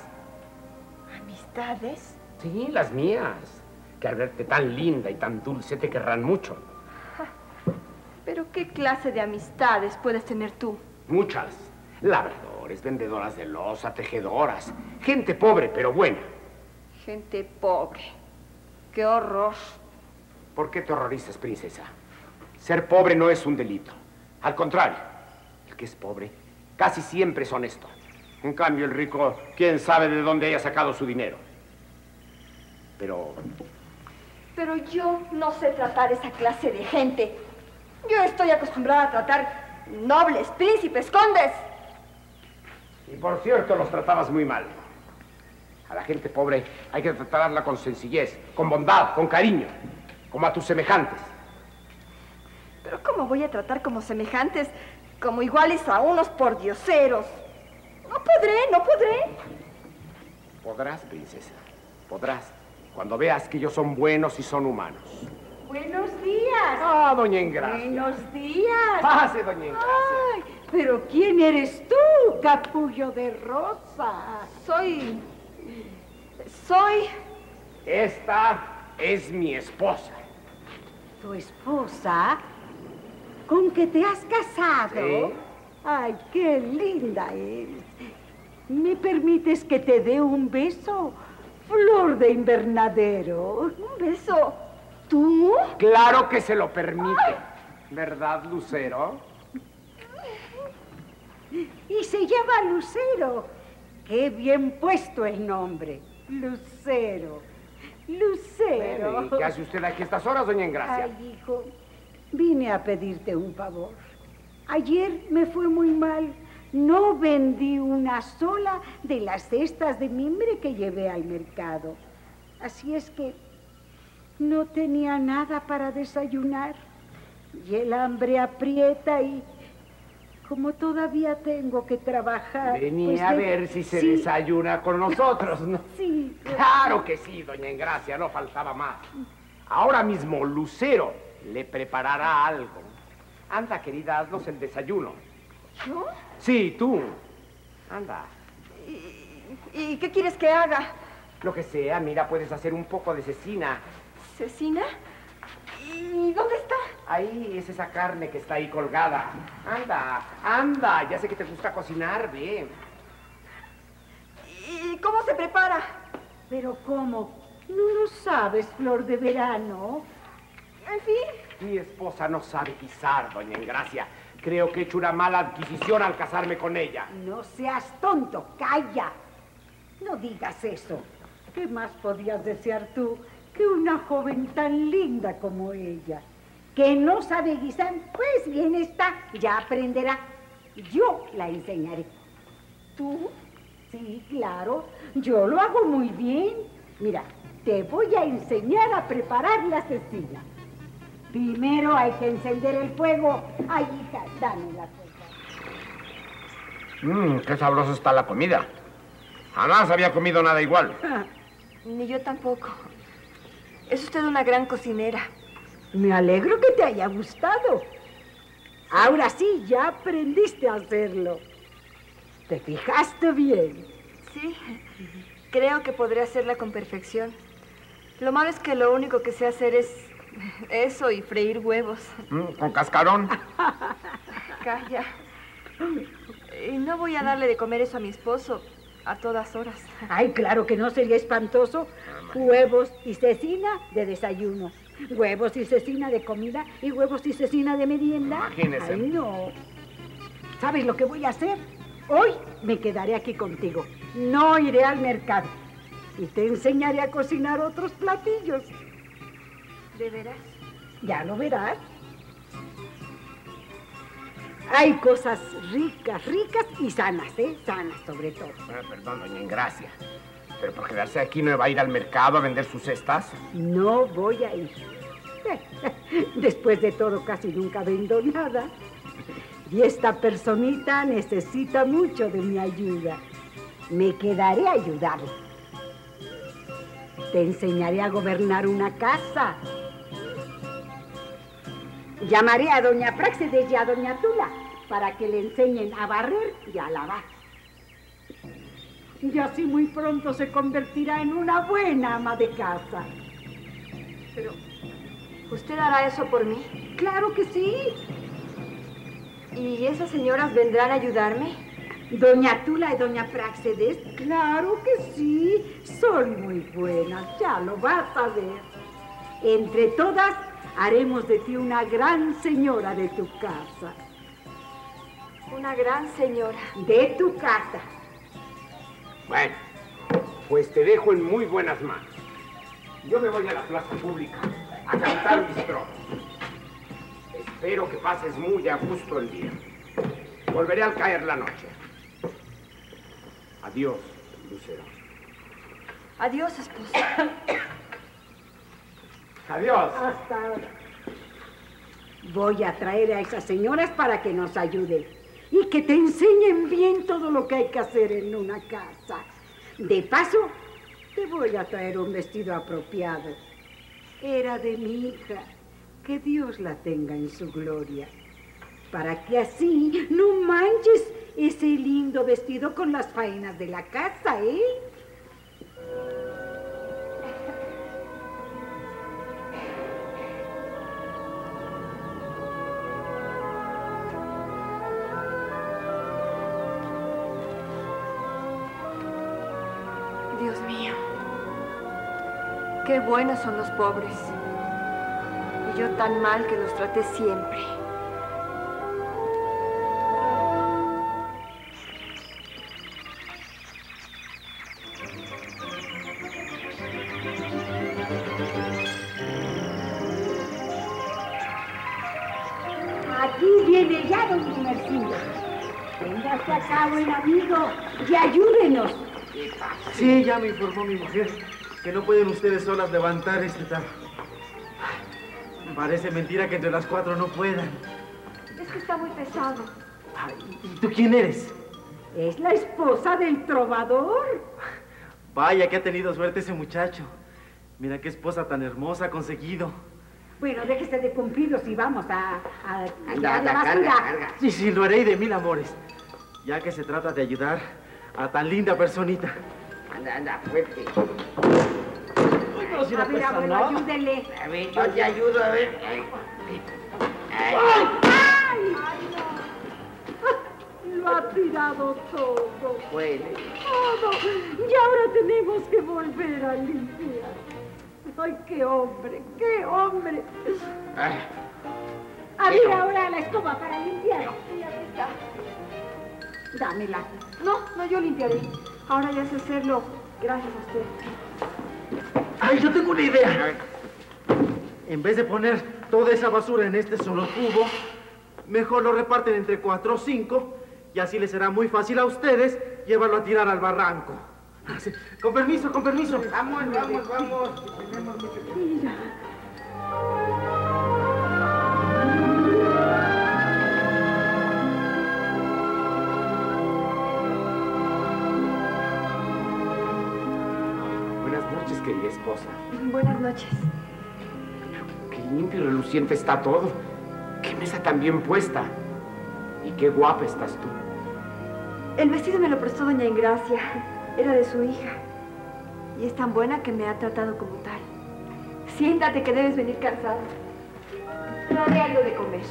[SPEAKER 5] ¿Amistades?
[SPEAKER 4] Sí, las mías, que al verte tan linda y tan dulce te querrán mucho.
[SPEAKER 5] ¿Pero qué clase de amistades puedes tener tú?
[SPEAKER 4] Muchas. Labradores, vendedoras de loza, tejedoras. Gente pobre, pero buena.
[SPEAKER 5] Gente pobre. ¡Qué horror!
[SPEAKER 4] ¿Por qué te horrorizas, princesa? Ser pobre no es un delito. Al contrario, el que es pobre casi siempre es honesto. En cambio, el rico, quién sabe de dónde haya sacado su dinero. Pero
[SPEAKER 5] Pero yo no sé tratar esa clase de gente. Yo estoy acostumbrada a tratar nobles, príncipes, condes.
[SPEAKER 4] Y por cierto, los tratabas muy mal. A la gente pobre hay que tratarla con sencillez, con bondad, con cariño, como a tus semejantes.
[SPEAKER 5] Pero ¿cómo voy a tratar como semejantes, como iguales a unos pordioseros? No podré, no podré.
[SPEAKER 4] Podrás, princesa, podrás. Cuando veas que ellos son buenos y son humanos.
[SPEAKER 9] Buenos días.
[SPEAKER 4] Ah, doña Engracia.
[SPEAKER 9] Buenos días.
[SPEAKER 4] Pase, doña Engracia.
[SPEAKER 9] Ay, pero ¿quién eres tú, capullo de rosa?
[SPEAKER 6] Soy... Soy...
[SPEAKER 4] Esta es mi esposa.
[SPEAKER 9] ¿Tu esposa? ¿Con que te has casado?
[SPEAKER 4] Sí.
[SPEAKER 9] Ay, qué linda eres. ¿Me permites que te dé un beso? Flor de invernadero.
[SPEAKER 6] Un beso. ¿Tú?
[SPEAKER 4] Claro que se lo permite. ¿Verdad, Lucero?
[SPEAKER 9] Y se llama Lucero. Qué bien puesto el nombre. Lucero. Lucero.
[SPEAKER 4] Bueno, ¿y qué hace usted aquí a estas horas, doña Engracia?
[SPEAKER 9] Ay, hijo, vine a pedirte un favor. Ayer me fue muy mal. No vendí una sola de las cestas de mimbre que llevé al mercado. Así es que no tenía nada para desayunar. Y el hambre aprieta y como todavía tengo que trabajar...
[SPEAKER 4] Venía
[SPEAKER 9] pues
[SPEAKER 4] a ver si se
[SPEAKER 9] Sí,
[SPEAKER 4] desayuna con nosotros, ¿no?
[SPEAKER 9] Sí.
[SPEAKER 4] Claro que sí, doña Engracia, no faltaba más. Ahora mismo Lucero le preparará algo. Anda, querida, haznos el desayuno.
[SPEAKER 6] ¿Yo?
[SPEAKER 4] Sí, tú. Anda.
[SPEAKER 6] ¿Y qué quieres que haga?
[SPEAKER 4] Lo que sea, mira, puedes hacer un poco de cecina.
[SPEAKER 6] ¿Cecina? ¿Y dónde está?
[SPEAKER 4] Ahí es esa carne que está ahí colgada. Anda, anda, ya sé que te gusta cocinar, ve.
[SPEAKER 6] ¿Y cómo se prepara?
[SPEAKER 9] Pero ¿cómo? ¿No lo sabes, flor de verano?
[SPEAKER 6] En fin,
[SPEAKER 4] Mi esposa no sabe guisar, doña Engracia. Creo que he hecho una mala adquisición al casarme con ella.
[SPEAKER 9] No seas tonto, calla. No digas eso. ¿Qué más podías desear tú que una joven tan linda como ella? Que no sabe guisar, pues bien está, ya aprenderá. Yo la enseñaré. ¿Tú? Sí, claro, yo lo hago muy bien. Mira, te voy a enseñar a preparar la cecina. Primero hay que encender el fuego. Ay, hija, dame la cosa.
[SPEAKER 4] Mmm, qué sabrosa está la comida. Jamás había comido nada igual.
[SPEAKER 6] ni yo tampoco. Es usted una gran cocinera.
[SPEAKER 9] Me alegro que te haya gustado. Ahora sí, ya aprendiste a hacerlo. ¿Te fijaste bien?
[SPEAKER 6] Sí, creo que podré hacerla con perfección. Lo malo es que lo único que sé hacer es eso y freír huevos.
[SPEAKER 4] Mm, con cascarón.
[SPEAKER 6] Calla. Y no voy a darle de comer eso a mi esposo a todas horas.
[SPEAKER 9] Ay, claro que no sería espantoso. Huevos y cecina de desayuno. Huevos y cecina de comida y huevos y cecina de merienda.
[SPEAKER 4] Imagínese.
[SPEAKER 9] Ay, no. ¿Sabes lo que voy a hacer? Hoy me quedaré aquí contigo. No iré al mercado. Y te enseñaré a cocinar otros platillos.
[SPEAKER 6] ¿De veras?
[SPEAKER 9] Ya lo verás. Hay cosas ricas, ricas y sanas, ¿eh? Sanas sobre todo.
[SPEAKER 4] Ah, perdón, doña Engracia. Pero por quedarse aquí no va a ir al mercado a vender sus cestas.
[SPEAKER 9] No voy a ir. Después de todo, casi nunca vendo nada. Y esta personita necesita mucho de mi ayuda. Me quedaré a ayudarla. Te enseñaré a gobernar una casa. Llamaré a doña Praxedes y a doña Tula para que le enseñen a barrer y a lavar. Y así muy pronto se convertirá en una buena ama de casa.
[SPEAKER 6] Pero, ¿usted hará eso por mí?
[SPEAKER 9] Claro que sí.
[SPEAKER 6] ¿Y esas señoras vendrán a ayudarme?
[SPEAKER 9] Doña Tula y doña Praxedes, claro que sí. Son muy buenas, ya lo vas a ver. Entre todas, haremos de ti una gran señora de tu casa.
[SPEAKER 6] Una gran señora.
[SPEAKER 9] De tu casa.
[SPEAKER 4] Bueno, pues te dejo en muy buenas manos. Yo me voy a la plaza pública a cantar mis trovas. Espero que pases muy a gusto el día. Volveré al caer la noche. Adiós, Lucero.
[SPEAKER 6] Adiós, esposa.
[SPEAKER 4] Adiós.
[SPEAKER 9] Hasta ahora. Voy a traer a esas señoras para que nos ayuden y que te enseñen bien todo lo que hay que hacer en una casa. De paso, te voy a traer un vestido apropiado. Era de mi hija. Que Dios la tenga en su gloria. Para que así no manches ese lindo vestido con las faenas de la casa, ¿eh?
[SPEAKER 5] Qué buenos son los pobres. Y yo tan mal que los traté siempre.
[SPEAKER 9] Aquí viene ya don Gumercindo. Véngase acá, buen amigo, y ayúdenos.
[SPEAKER 3] Sí, ya me informó mi mujer que no pueden ustedes solas levantar este tal. Parece mentira que entre las cuatro no puedan.
[SPEAKER 5] Es que está muy pesado.
[SPEAKER 3] Ay, ¿Y tú quién eres?
[SPEAKER 9] Es la esposa del trovador.
[SPEAKER 3] Vaya que ha tenido suerte ese muchacho. Mira qué esposa tan hermosa ha conseguido.
[SPEAKER 9] Bueno, déjese de cumplidos y vamos a, a, a
[SPEAKER 4] Anda,
[SPEAKER 9] la
[SPEAKER 4] carga.
[SPEAKER 3] Sí, sí, lo haré y de mil amores. Ya que se trata de ayudar a tan linda personita.
[SPEAKER 4] Anda, anda, fuerte.
[SPEAKER 3] No
[SPEAKER 9] A ver,
[SPEAKER 3] pesa
[SPEAKER 9] abuelo,
[SPEAKER 3] nada.
[SPEAKER 9] ayúdele.
[SPEAKER 4] A ver, yo te ayudo, a ver. Ay, ay.
[SPEAKER 9] ¡Ay! Lo ha tirado todo.
[SPEAKER 4] Bueno,
[SPEAKER 9] Todo. Y ahora tenemos que volver a limpiar. ¡Ay, qué hombre! ¡Qué hombre!
[SPEAKER 4] ay,
[SPEAKER 9] A ver ahora la escoba para limpiar. Dámela.
[SPEAKER 5] No, no, yo limpiaré. Ahora ya sé hacerlo. Gracias a usted.
[SPEAKER 3] Ay, yo tengo una idea. En vez de poner toda esa basura en este solo cubo, mejor lo reparten entre cuatro o cinco y así les será muy fácil a ustedes llevarlo a tirar al barranco. Ah. Con permiso, con permiso.
[SPEAKER 4] vamos, vamos, vamos. Buenas noches, querida esposa.
[SPEAKER 5] Buenas noches.
[SPEAKER 4] Qué limpio y reluciente está todo. Qué mesa tan bien puesta. Y qué guapa estás tú.
[SPEAKER 5] El vestido me lo prestó doña Ingracia. Era de su hija. Y es tan buena que me ha tratado como tal. Siéntate que debes venir cansada. Haré algo de comer.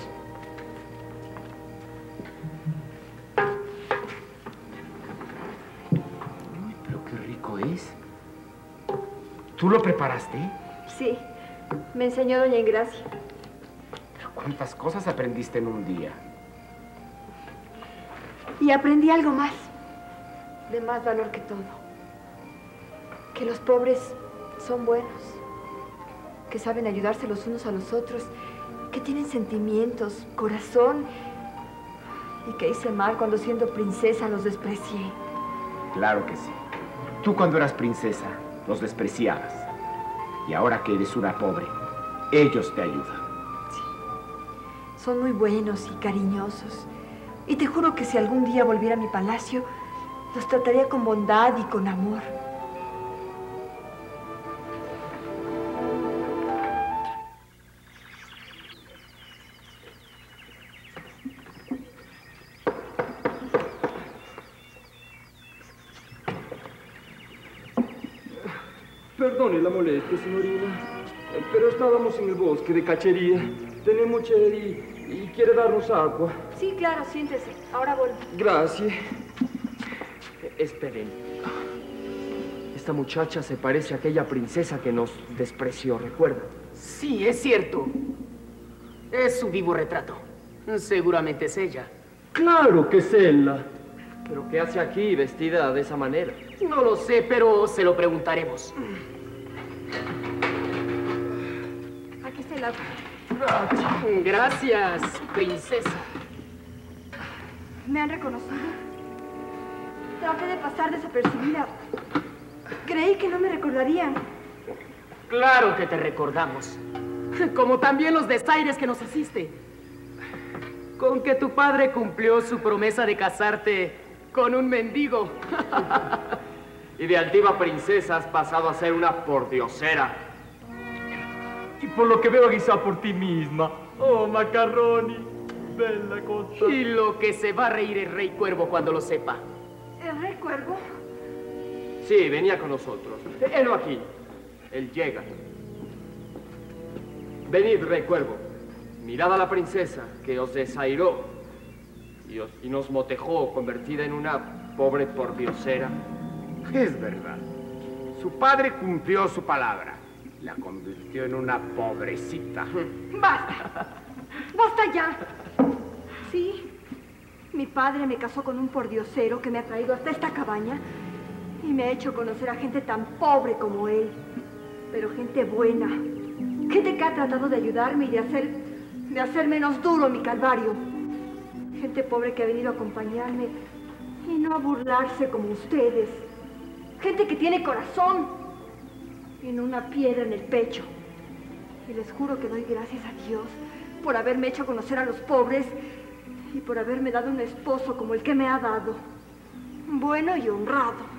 [SPEAKER 4] ¿Tú lo preparaste?
[SPEAKER 5] Sí, me enseñó doña Ingracia.
[SPEAKER 4] Pero cuántas cosas aprendiste en un día.
[SPEAKER 5] Y aprendí algo más, de más valor que todo. Que los pobres son buenos, que saben ayudarse los unos a los otros, que tienen sentimientos, corazón, y que hice mal cuando siendo princesa los desprecié.
[SPEAKER 4] Claro que sí. Tú cuando eras princesa los despreciabas. Y ahora que eres una pobre, ellos te ayudan.
[SPEAKER 5] Son muy buenos y cariñosos. Y te juro que si algún día volviera a mi palacio, los trataría con bondad y con amor.
[SPEAKER 3] La molestia, signorina, eh, pero estábamos en el bosque de cachería. Tenemos cherry y quiere darnos agua.
[SPEAKER 5] Sí, claro, siéntese. Ahora vuelvo.
[SPEAKER 3] Gracias. Esperen. Esta muchacha se parece a aquella princesa que nos despreció, ¿recuerda?
[SPEAKER 10] Sí, es cierto. Es su vivo retrato. Seguramente es ella.
[SPEAKER 3] Claro que es ella. ¿Pero qué hace aquí vestida de esa manera?
[SPEAKER 10] No lo sé, pero se lo preguntaremos. Gracias, princesa.
[SPEAKER 5] ¿Me han reconocido? Traté de pasar desapercibida. Creí que no me recordarían.
[SPEAKER 10] Claro que te recordamos. Como también los desaires que nos hiciste. Con que tu padre cumplió su promesa de casarte con un mendigo.
[SPEAKER 11] Y de altiva princesa has pasado a ser una pordiosera.
[SPEAKER 12] Y por lo que veo quizá por ti misma. Oh, Macarroni, bella cosa.
[SPEAKER 10] Y lo que se va a reír el rey cuervo cuando lo sepa.
[SPEAKER 5] ¿El rey cuervo?
[SPEAKER 11] Sí, venía con nosotros. Él aquí. Él llega. Venid, rey cuervo. Mirad a la princesa que os desairó y, os- y nos motejó convertida en una pobre pordiosera.
[SPEAKER 4] Es verdad. Su padre cumplió su palabra. La convirtió en una pobrecita.
[SPEAKER 5] ¡Basta! ¡Basta ya! Sí, mi padre me casó con un pordiosero que me ha traído hasta esta cabaña y me ha hecho conocer a gente tan pobre como él, pero gente buena, gente que ha tratado de ayudarme y de hacer, de hacer menos duro mi calvario, gente pobre que ha venido a acompañarme y no a burlarse como ustedes, gente que tiene corazón no una piedra en el pecho. Y les juro que doy gracias a Dios por haberme hecho conocer a los pobres y por haberme dado un esposo como el que me ha dado. Bueno y honrado.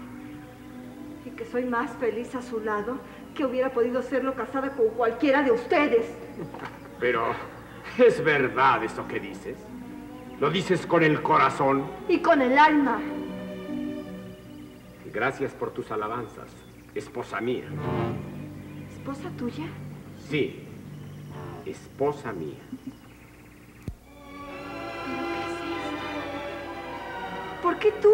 [SPEAKER 5] Y que soy más feliz a su lado que hubiera podido serlo casada con cualquiera de ustedes.
[SPEAKER 4] Pero, ¿es verdad eso que dices? ¿Lo dices con el corazón?
[SPEAKER 5] Y con el alma.
[SPEAKER 4] Gracias por tus alabanzas, esposa mía.
[SPEAKER 5] ¿Esposa tuya?
[SPEAKER 4] Sí, esposa mía.
[SPEAKER 5] ¿Por qué tú?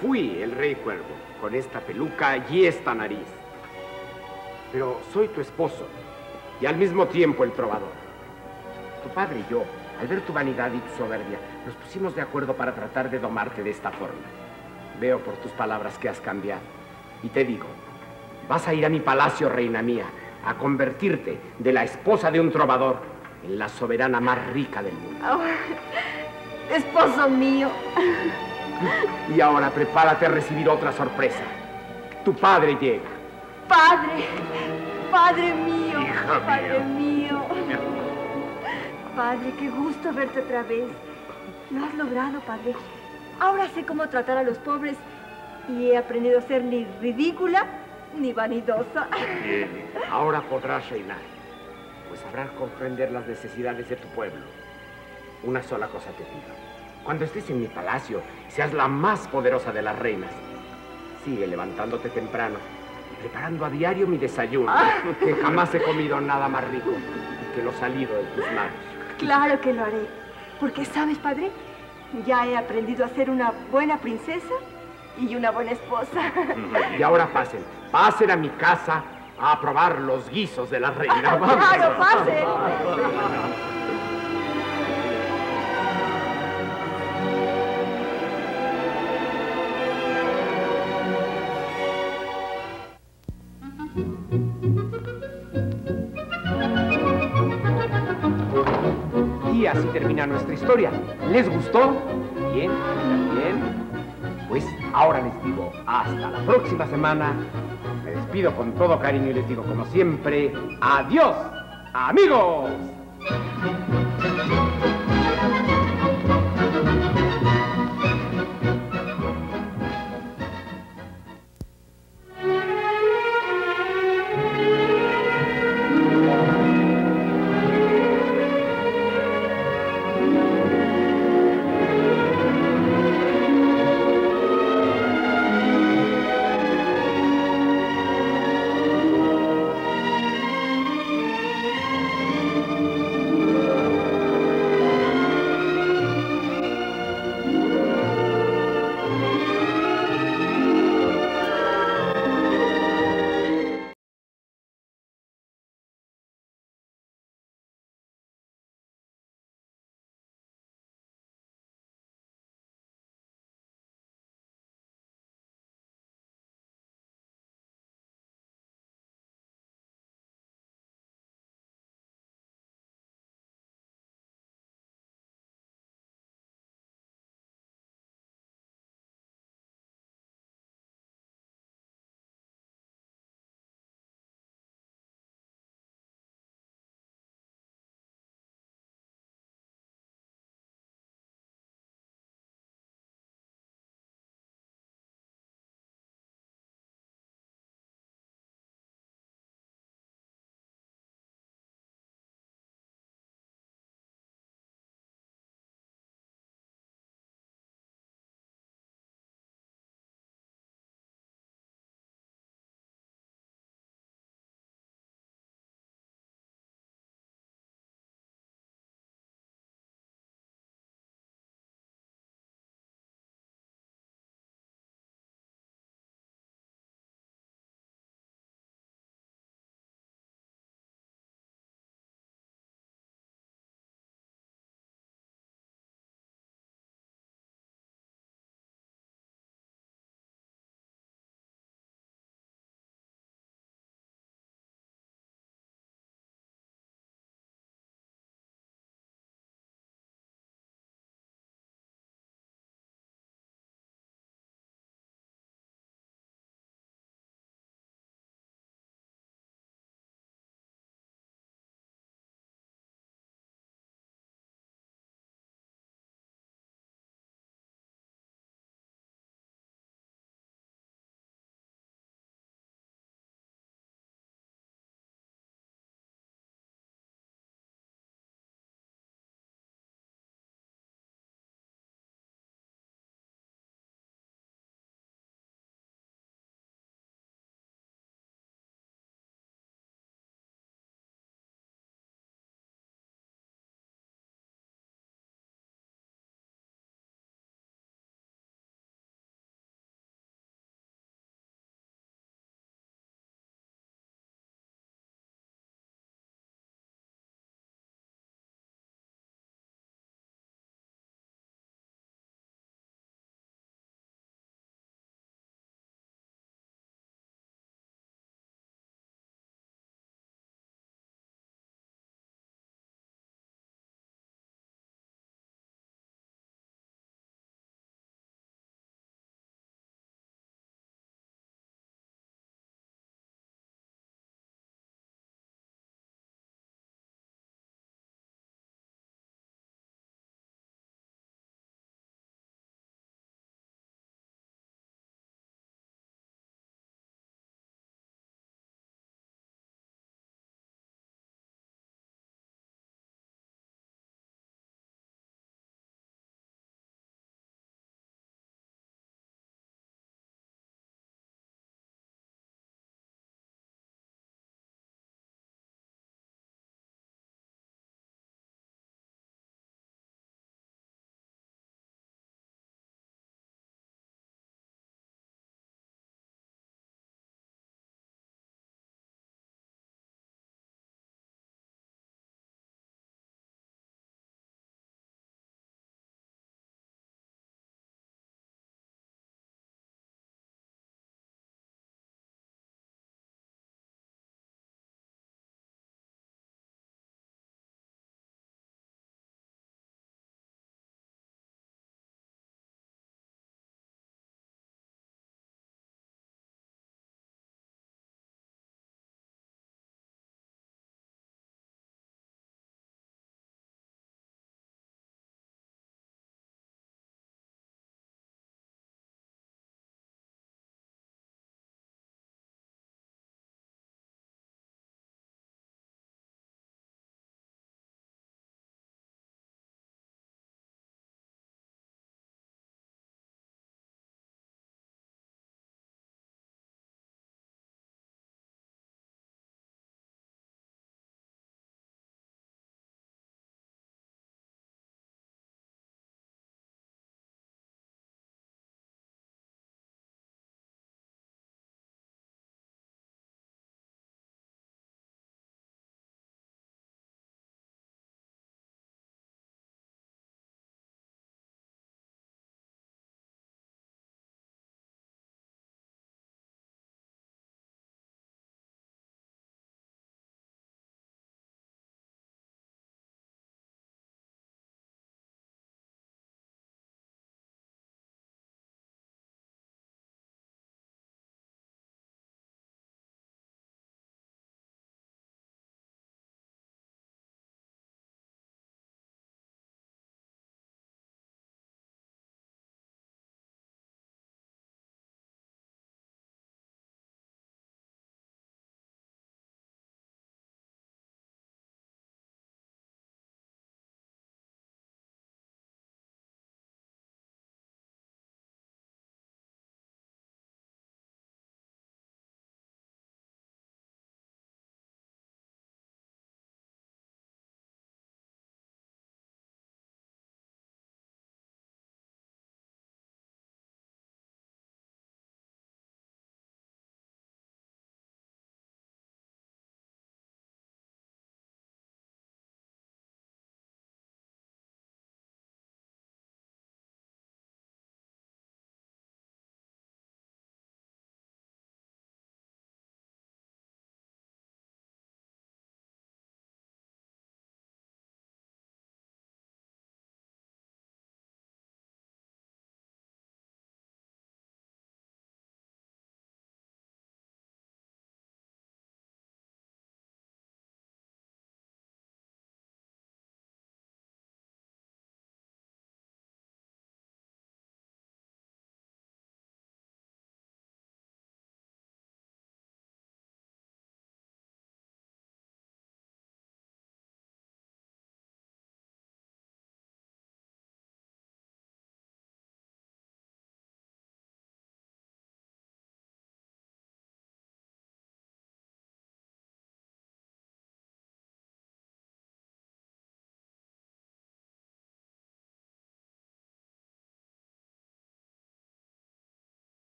[SPEAKER 4] Fui el rey cuervo, con esta peluca y esta nariz. Pero soy tu esposo y al mismo tiempo el trovador. Tu padre y yo, al ver tu vanidad y tu soberbia, nos pusimos de acuerdo para tratar de domarte de esta forma. Veo por tus palabras que has cambiado. Y te digo, vas a ir a mi palacio, reina mía, a convertirte de la esposa de un trovador en la soberana más rica del mundo.
[SPEAKER 5] Oh, esposo mío.
[SPEAKER 4] Y ahora prepárate a recibir otra sorpresa. Tu padre llega.
[SPEAKER 5] Padre, padre mío,
[SPEAKER 4] Hija
[SPEAKER 5] padre mío. Padre, qué gusto verte otra vez. Lo has logrado, padre. Ahora sé cómo tratar a los pobres y he aprendido a ser ni ridícula ni vanidosa.
[SPEAKER 4] Bien, ahora podrás reinar, pues sabrás comprender las necesidades de tu pueblo. Una sola cosa te pido. Cuando estés en mi palacio, seas la más poderosa de las reinas. Sigue levantándote temprano y preparando a diario mi desayuno, que jamás he comido nada más rico que lo salido de tus manos.
[SPEAKER 5] Claro que lo haré. Porque, ¿sabes, padre? Ya he aprendido a ser una buena princesa y una buena esposa.
[SPEAKER 4] Y ahora pasen, pasen a mi casa a probar los guisos de la reina. Vamos.
[SPEAKER 5] Claro, pasen.
[SPEAKER 4] Y así termina nuestra historia. ¿Les gustó? Bien. Ahora les digo, hasta la próxima semana. Me despido con todo cariño y les digo, como siempre, adiós, amigos.